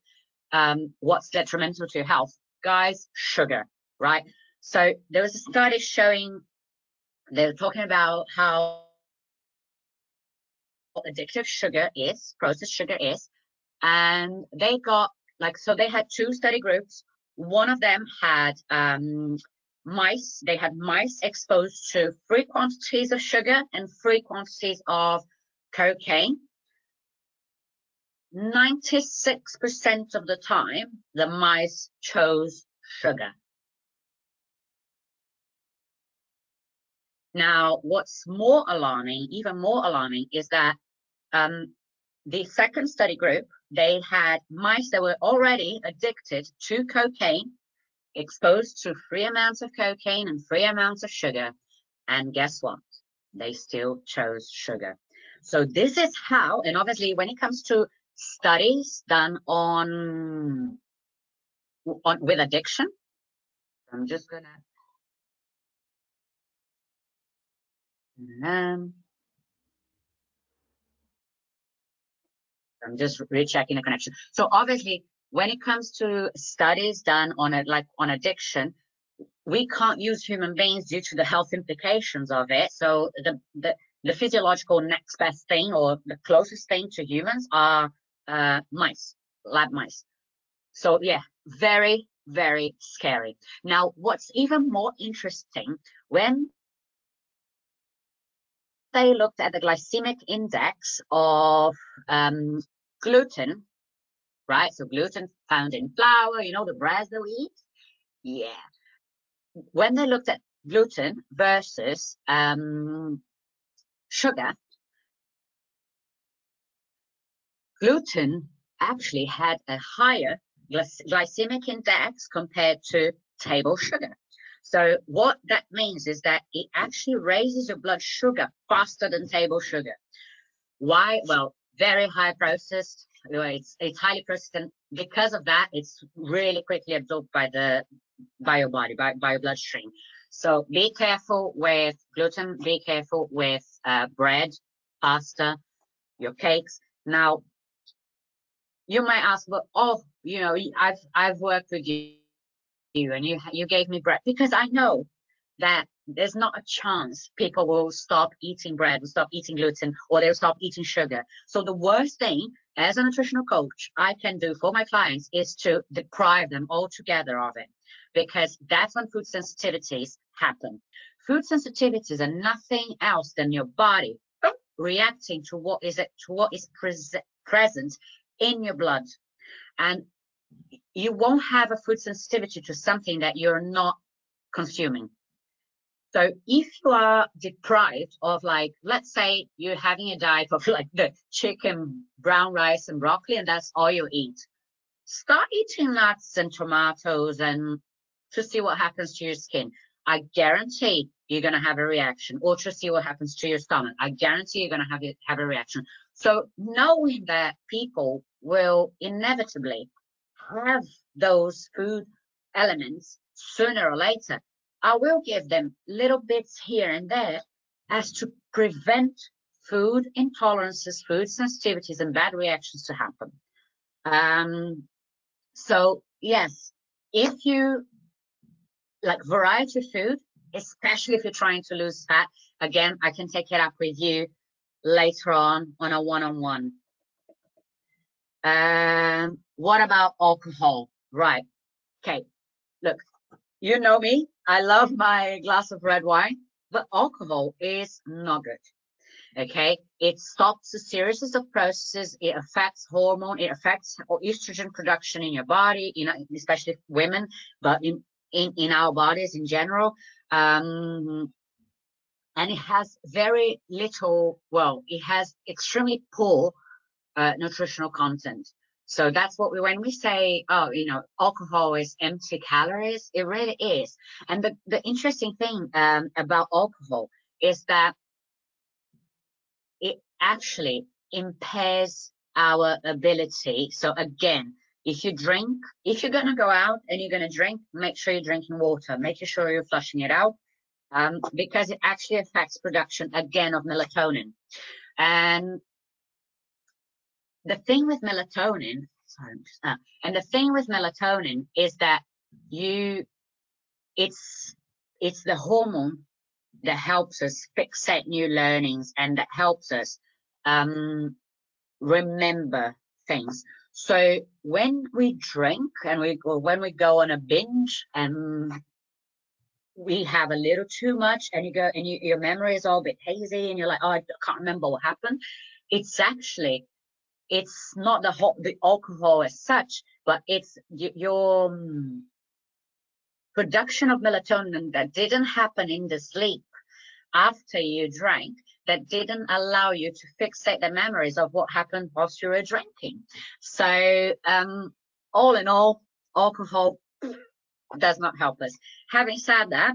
um, what's detrimental to your health, guys, sugar, right? So there was a study showing, they were talking about how addictive sugar is, processed sugar is, and they got like, so they had two study groups. One of them had um, mice, they had mice exposed to free quantities of sugar and free quantities of cocaine. 96% of the time, the mice chose sugar. Now, what's more alarming, even more alarming, is that um, the second study group, they had mice that were already addicted to cocaine, exposed to free amounts of cocaine and free amounts of sugar. And guess what? They still chose sugar. So this is how, and obviously when it comes to studies done on, on with addiction, I'm just gonna Um, I'm just rechecking the connection. So obviously, when it comes to studies done on it, like on addiction, we can't use human beings due to the health implications of it. So the, the, the physiological next best thing or the closest thing to humans are uh, mice, lab mice. So yeah, very, very scary. Now, what's even more interesting, when they looked at the glycemic index of um, gluten, right? So gluten found in flour, you know, the breads that we eat. Yeah. When they looked at gluten versus um, sugar, gluten actually had a higher glycemic index compared to table sugar. So what that means is that it actually raises your blood sugar faster than table sugar. Why? Well, very high processed. It's, it's highly processed, and because of that, it's really quickly absorbed by the by your body, by, by your bloodstream. So be careful with gluten. Be careful with uh, bread, pasta, your cakes. Now, you might ask, but oh, you know, I've I've worked with you, you and you you gave me bread because I know that there's not a chance people will stop eating bread, will stop eating gluten, or they'll stop eating sugar. So the worst thing as a nutritional coach I can do for my clients is to deprive them altogether of it, because that's when food sensitivities happen. Food sensitivities are nothing else than your body reacting to what is it to what is present in your blood. And you won't have a food sensitivity to something that you're not consuming. So if you are deprived of like, let's say you're having a diet of like the chicken, brown rice and broccoli, and that's all you eat. Start eating nuts and tomatoes and to see what happens to your skin. I guarantee you're going to have a reaction or to see what happens to your stomach. I guarantee you're going to have, have a reaction. So knowing that people will inevitably have those food elements sooner or later, I will give them little bits here and there as to prevent food intolerances, food sensitivities, and bad reactions to happen. Um, so yes, if you like variety food, especially if you're trying to lose fat, again, I can take it up with you later on on a one-on-one. Um, what about alcohol? Right. Okay. Look, you know me. I love my glass of red wine, but alcohol is not good. Okay. It stops a series of processes. It affects hormone. It affects estrogen production in your body, you know, especially women, but in, in, in our bodies in general. Um, and it has very little, well, it has extremely poor uh, nutritional content. So that's what we, when we say, oh, you know, alcohol is empty calories, it really is. And the, the interesting thing um, about alcohol is that it actually impairs our ability. So again, if you drink, if you're going to go out and you're going to drink, make sure you're drinking water, making sure you're flushing it out um, because it actually affects production again of melatonin. And the thing with melatonin, sorry, uh, and the thing with melatonin is that you, it's, it's the hormone that helps us fixate new learnings and that helps us um, remember things. So when we drink and we or when we go on a binge and we have a little too much and you go and you, your memory is all a bit hazy and you're like, oh, I can't remember what happened. It's actually it's not the whole, the alcohol as such, but it's your um, production of melatonin that didn't happen in the sleep after you drank that didn't allow you to fixate the memories of what happened whilst you were drinking. So um, all in all, alcohol does not help us. Having said that,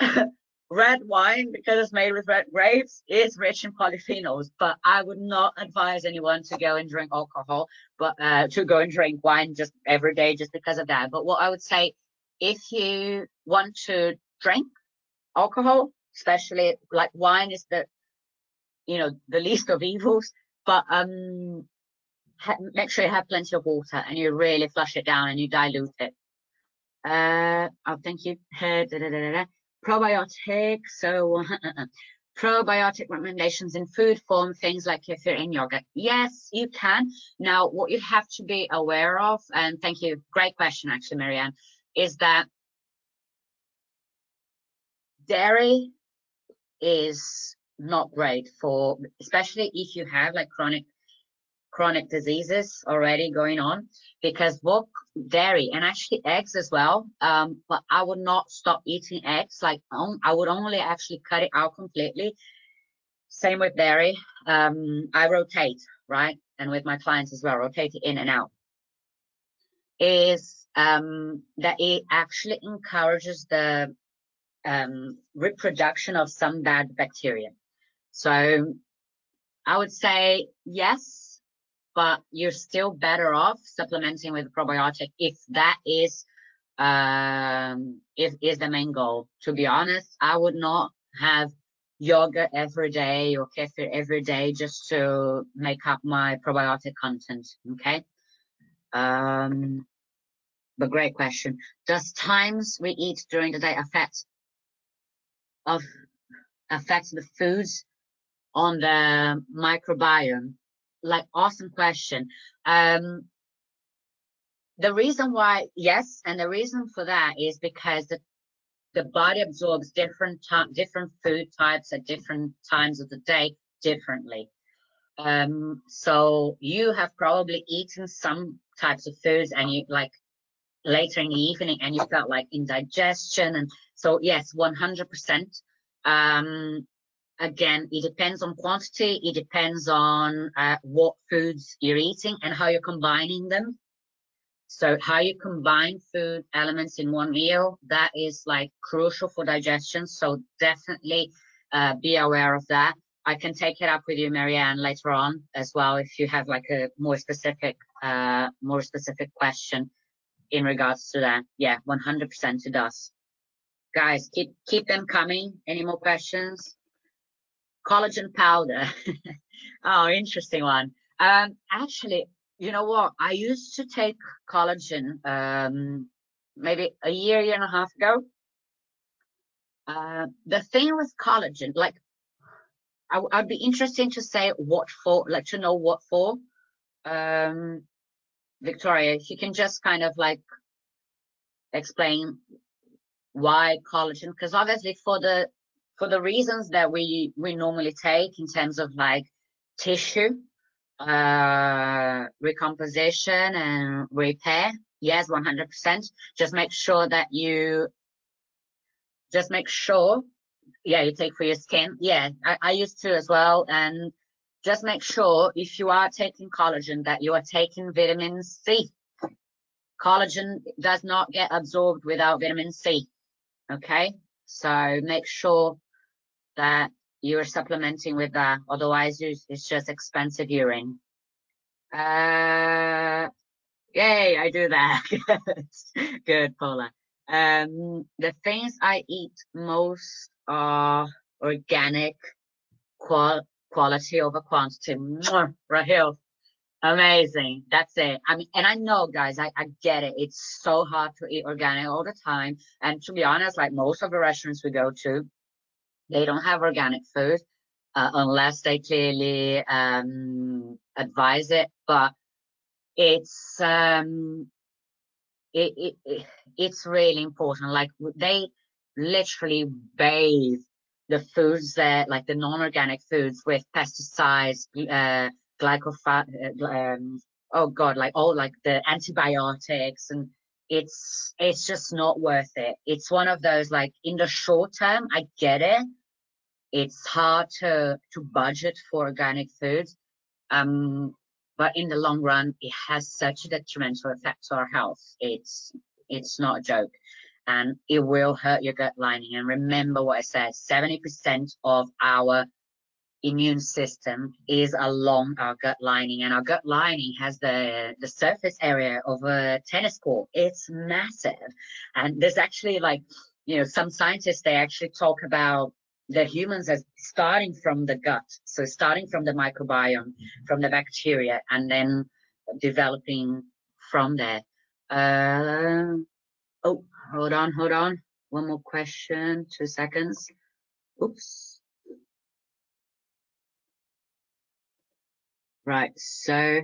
red wine, because it's made with red grapes, is rich in polyphenols. But I would not advise anyone to go and drink alcohol, but uh, to go and drink wine just every day just because of that. But what I would say, if you want to drink alcohol, especially like wine is the, you know, the least of evils. But um, make sure you have plenty of water and you really flush it down and you dilute it. Uh, oh, think you. Da, da, da, Probiotic. So, uh, uh, uh, probiotic recommendations in food form, things like if you're in yogurt. Yes, you can. Now, what you have to be aware of, and thank you, great question, actually, Marianne, is that dairy is not great for, especially if you have like chronic chronic diseases already going on because what dairy and actually eggs as well. Um, but i would not stop eating eggs. Like i would only actually cut it out completely. Same with dairy. Um, i rotate right? And with my clients as well rotate in and out. Is um, that it actually encourages the um, reproduction of some bad bacteria. So i would say yes but you're still better off supplementing with probiotic if that is um if is the main goal. To be honest i would not have yoga every day or kefir every day just to make up my probiotic content okay? Um but great question. Does times we eat during the day affect of affect the foods on the microbiome like awesome question. Um, the reason why, yes, and the reason for that is because the, the body absorbs different different food types at different times of the day differently. Um, so you have probably eaten some types of foods and you like later in the evening and you felt like indigestion and so yes 100% um again, it depends on quantity, it depends on uh, what foods you're eating and how you're combining them. So how you combine food elements in one meal, that is like crucial for digestion. So definitely uh, be aware of that. I can take it up with you, Marianne, later on as well, if you have like a more specific, uh, more specific question in regards to that. Yeah, 100% it does. Guys, keep keep them coming. Any more questions? Collagen powder. oh, interesting one. Um, actually, you know what? I used to take collagen um, maybe a year, year and a half ago. Uh, the thing with collagen, like, I, would be interested to say what for, like to know what for. Um, Victoria, if you can just kind of like explain why collagen, because obviously for the for the reasons that we we normally take in terms of like tissue uh recomposition and repair yes 100% just make sure that you just make sure yeah you take for your skin. Yeah I, I used to as well. And just make sure if you are taking collagen that you are taking vitamin c. Collagen does not get absorbed without vitamin c okay? So make sure that you're supplementing with that. Otherwise, it's just expensive urine. Uh, yay, I do that. Good, Paula. Um, the things I eat most are organic, qual quality over quantity. Rahil, amazing. That's it. I mean, and I know, guys, I, I get it. It's so hard to eat organic all the time. And to be honest, like most of the restaurants we go to, they don't have organic food uh, unless they clearly um, advise it. But it's um, it, it, it, it's really important. Like they literally bathe the foods that like the non-organic foods with pesticides, uh, glyphosate, uh, um, oh god, like all like the antibiotics and it's it's just not worth it. It's one of those like in the short term, I get it. It's hard to to budget for organic foods, um, but in the long run, it has such a detrimental effect to our health. It's it's not a joke, and it will hurt your gut lining. And remember what I said: seventy percent of our immune system is along our gut lining and our gut lining has the the surface area of a tennis court it's massive and there's actually like you know some scientists they actually talk about the humans as starting from the gut so starting from the microbiome from the bacteria and then developing from there. Uh, oh, hold on, hold on. One more question, two seconds. Oops. Right, so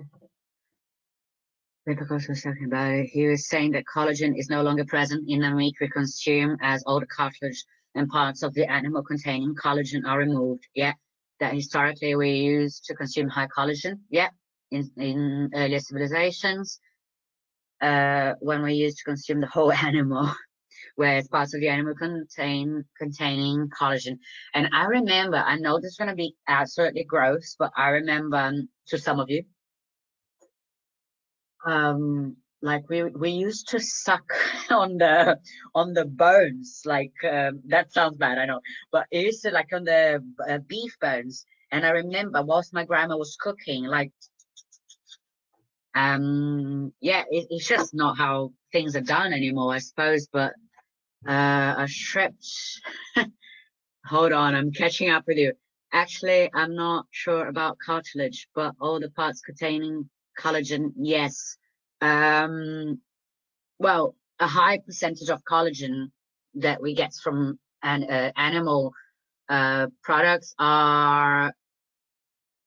Because was talking about it. He was saying that collagen is no longer present in the meat we consume as all the cartilage and parts of the animal containing collagen are removed. Yeah, that historically we used to consume high collagen. Yeah, in, in earlier civilizations, uh, when we used to consume the whole animal, whereas parts of the animal contain containing collagen. And I remember, I know this is going to be absolutely gross, but I remember um, to some of you, um, like we we used to suck on the on the bones like um, that sounds bad i know but it used to like on the uh, beef bones and i remember whilst my grandma was cooking like um yeah it, it's just not how things are done anymore i suppose but uh a stripped hold on i'm catching up with you actually i'm not sure about cartilage but all the parts containing collagen yes um, well, a high percentage of collagen that we get from an uh, animal uh, products are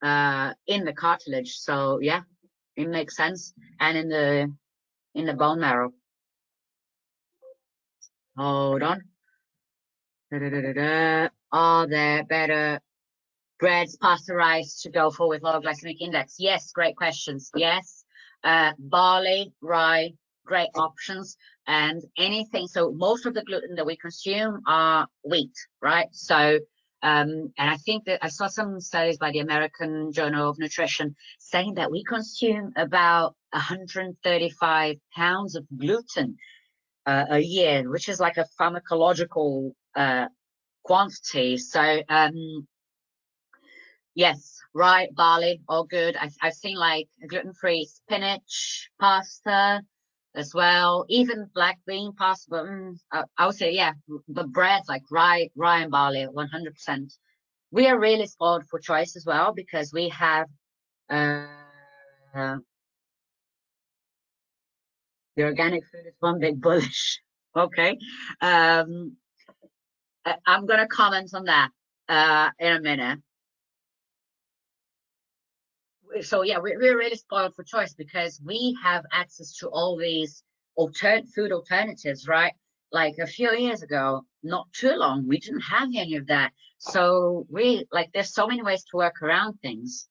uh, in the cartilage. So yeah, it makes sense. And in the in the bone marrow. Hold on. Da, da, da, are there better breads pasteurized to go for with low glycemic index? Yes, great questions. Yes uh, barley, rye, great options, and anything. So most of the gluten that we consume are wheat, right? So, um, and I think that I saw some studies by the American Journal of Nutrition saying that we consume about 135 pounds of gluten uh, a year, which is like a pharmacological uh, quantity. So, um, Yes, rye, barley, all good. I've, I've seen like gluten-free spinach pasta as well, even black bean pasta. But mm, I, I, would say, yeah, but breads like rye, rye and barley, 100%. We are really spoiled for choice as well because we have uh, the organic food is one big bullish. okay, um, I'm gonna comment on that uh, in a minute so yeah, we're, really spoiled for choice because we have access to all these food alternatives, right? Like a few years ago, not too long, we didn't have any of that. So we like there's so many ways to work around things.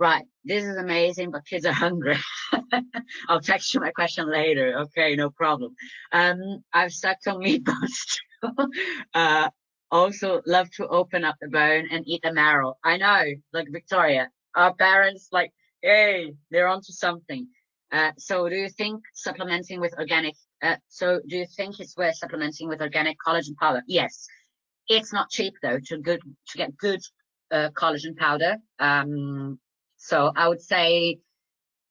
Right, this is amazing, but kids are hungry. I'll text you my question later. Okay, no problem. Um, I've stuck on meatballs too. uh, also love to open up the bone and eat the marrow. I know, like Victoria, our parents like, hey, they're onto something. Uh, so do you think supplementing with organic, uh, so do you think it's worth supplementing with organic collagen powder? Yes. It's not cheap though to good, to get good, uh, collagen powder. Um, so I would say,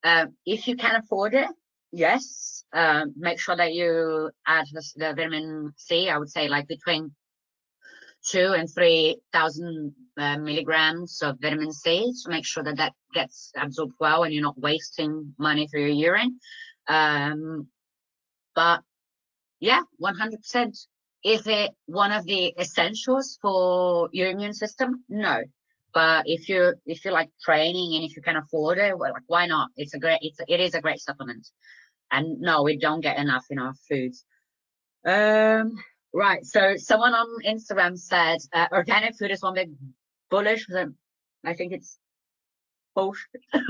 uh, if you can afford it, yes, um, make sure that you add the, the vitamin C. I would say like between two and three thousand uh, milligrams of vitamin C to make sure that that gets absorbed well and you're not wasting money through your urine. Um, but yeah, 100%. Is it one of the essentials for your immune system? No. But if you're if you like training and if you can afford it, well, like why not? It's a great it's a, it is a great supplement. And no, we don't get enough in our foods. Um, Right. So someone on Instagram said uh, organic food is one big bullish. I think it's bullshit. uh,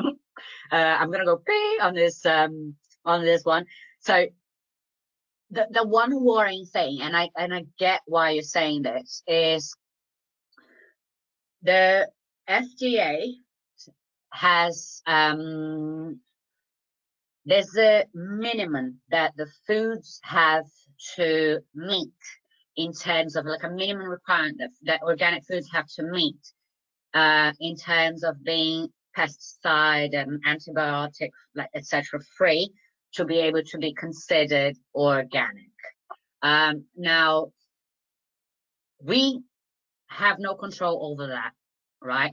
I'm gonna go pee on this um, on this one. So the the one worrying thing, and I and I get why you're saying this, is the FDA has um, there's a minimum that the foods have to meet in terms of like a minimum requirement that, that organic foods have to meet uh, in terms of being pesticide and antibiotic, like etc., free to be able to be considered organic. Um, now, we have no control over that, right?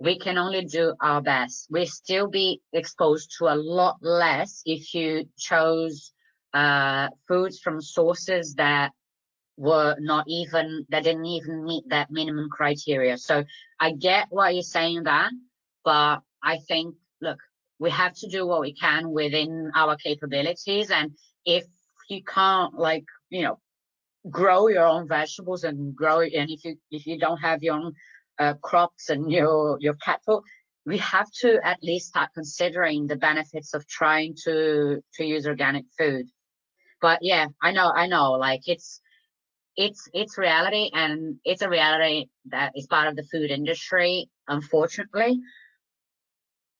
we can only do our best. We still be exposed to a lot less if you chose uh, foods from sources that were not even that didn't even meet that minimum criteria. So I get why you're saying that, but I think look, we have to do what we can within our capabilities, and if you can't like you know grow your own vegetables and grow and if you if you don't have your own uh, crops and your your cattle we have to at least start considering the benefits of trying to to use organic food. But yeah i know i know like it's it's it's reality and it's a reality that is part of the food industry unfortunately.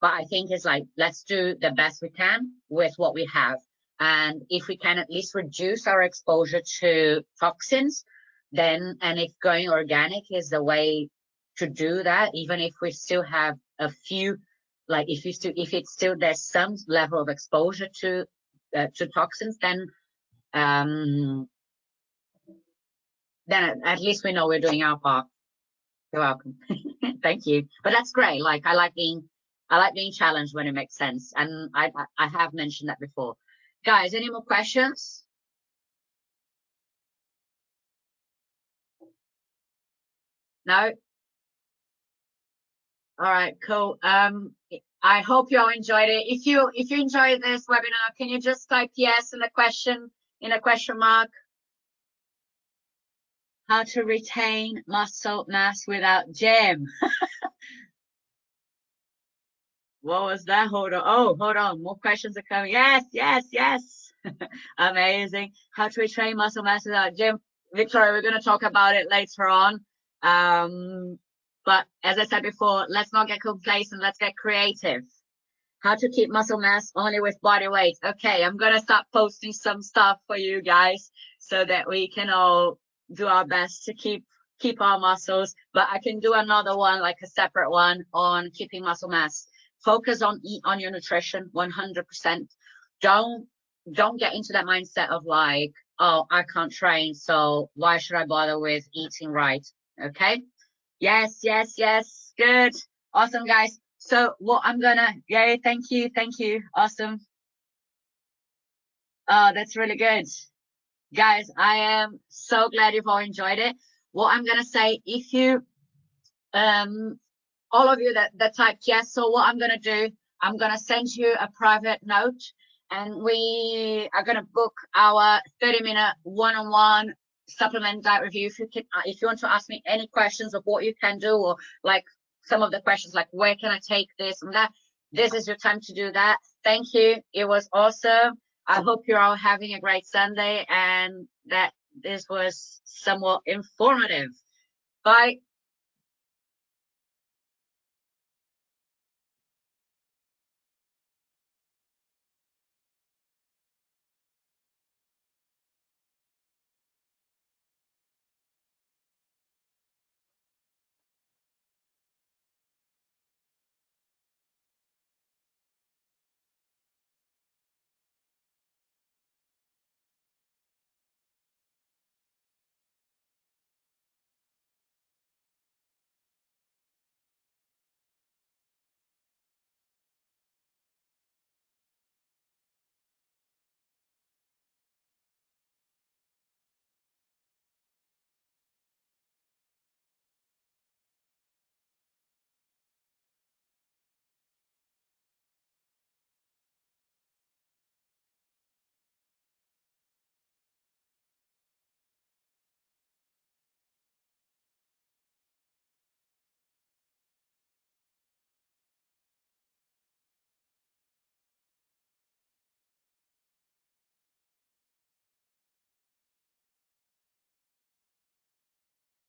But i think it's like let's do the best we can with what we have. And if we can at least reduce our exposure to toxins then and if going organic is the way to do that even if we still have a few like if you still if it's still there's some level of exposure to uh, to toxins then um then at least we know we're doing our part. You're welcome. Thank you. But that's great. Like i like being i like being challenged when it makes sense. And i i have mentioned that before. Guys any more questions? No all right, cool. Um, I hope you all enjoyed it. If you if you enjoyed this webinar, can you just type yes in the question in a question mark? How to retain muscle mass without gym? what was that? Hold on. Oh, hold on. More questions are coming. Yes, yes, yes. Amazing. How to retain muscle mass without gym. Victoria, we're going to talk about it later on. Um, but as I said before, let's not get complacent. Let's get creative. How to keep muscle mass only with body weight. Okay, I'm going to start posting some stuff for you guys so that we can all do our best to keep keep our muscles. But I can do another one, like a separate one on keeping muscle mass. Focus on eat on your nutrition 100%. Don't don't get into that mindset of like, oh, I can't train, so why should I bother with eating right? Okay. Yes, yes, yes. Good. Awesome, guys. So what I'm gonna, yay, thank you, thank you. Awesome. Oh, that's really good. Guys, I am so glad you've all enjoyed it. What I'm gonna say, if you, um, all of you that, that typed yes, so what I'm gonna do, I'm gonna send you a private note and we are gonna book our 30 minute one-on-one supplement diet review. If you can, uh, if you want to ask me any questions of what you can do, or like some of the questions like where can I take this and that, this is your time to do that. Thank you. It was awesome. I hope you're all having a great Sunday and that this was somewhat informative. Bye.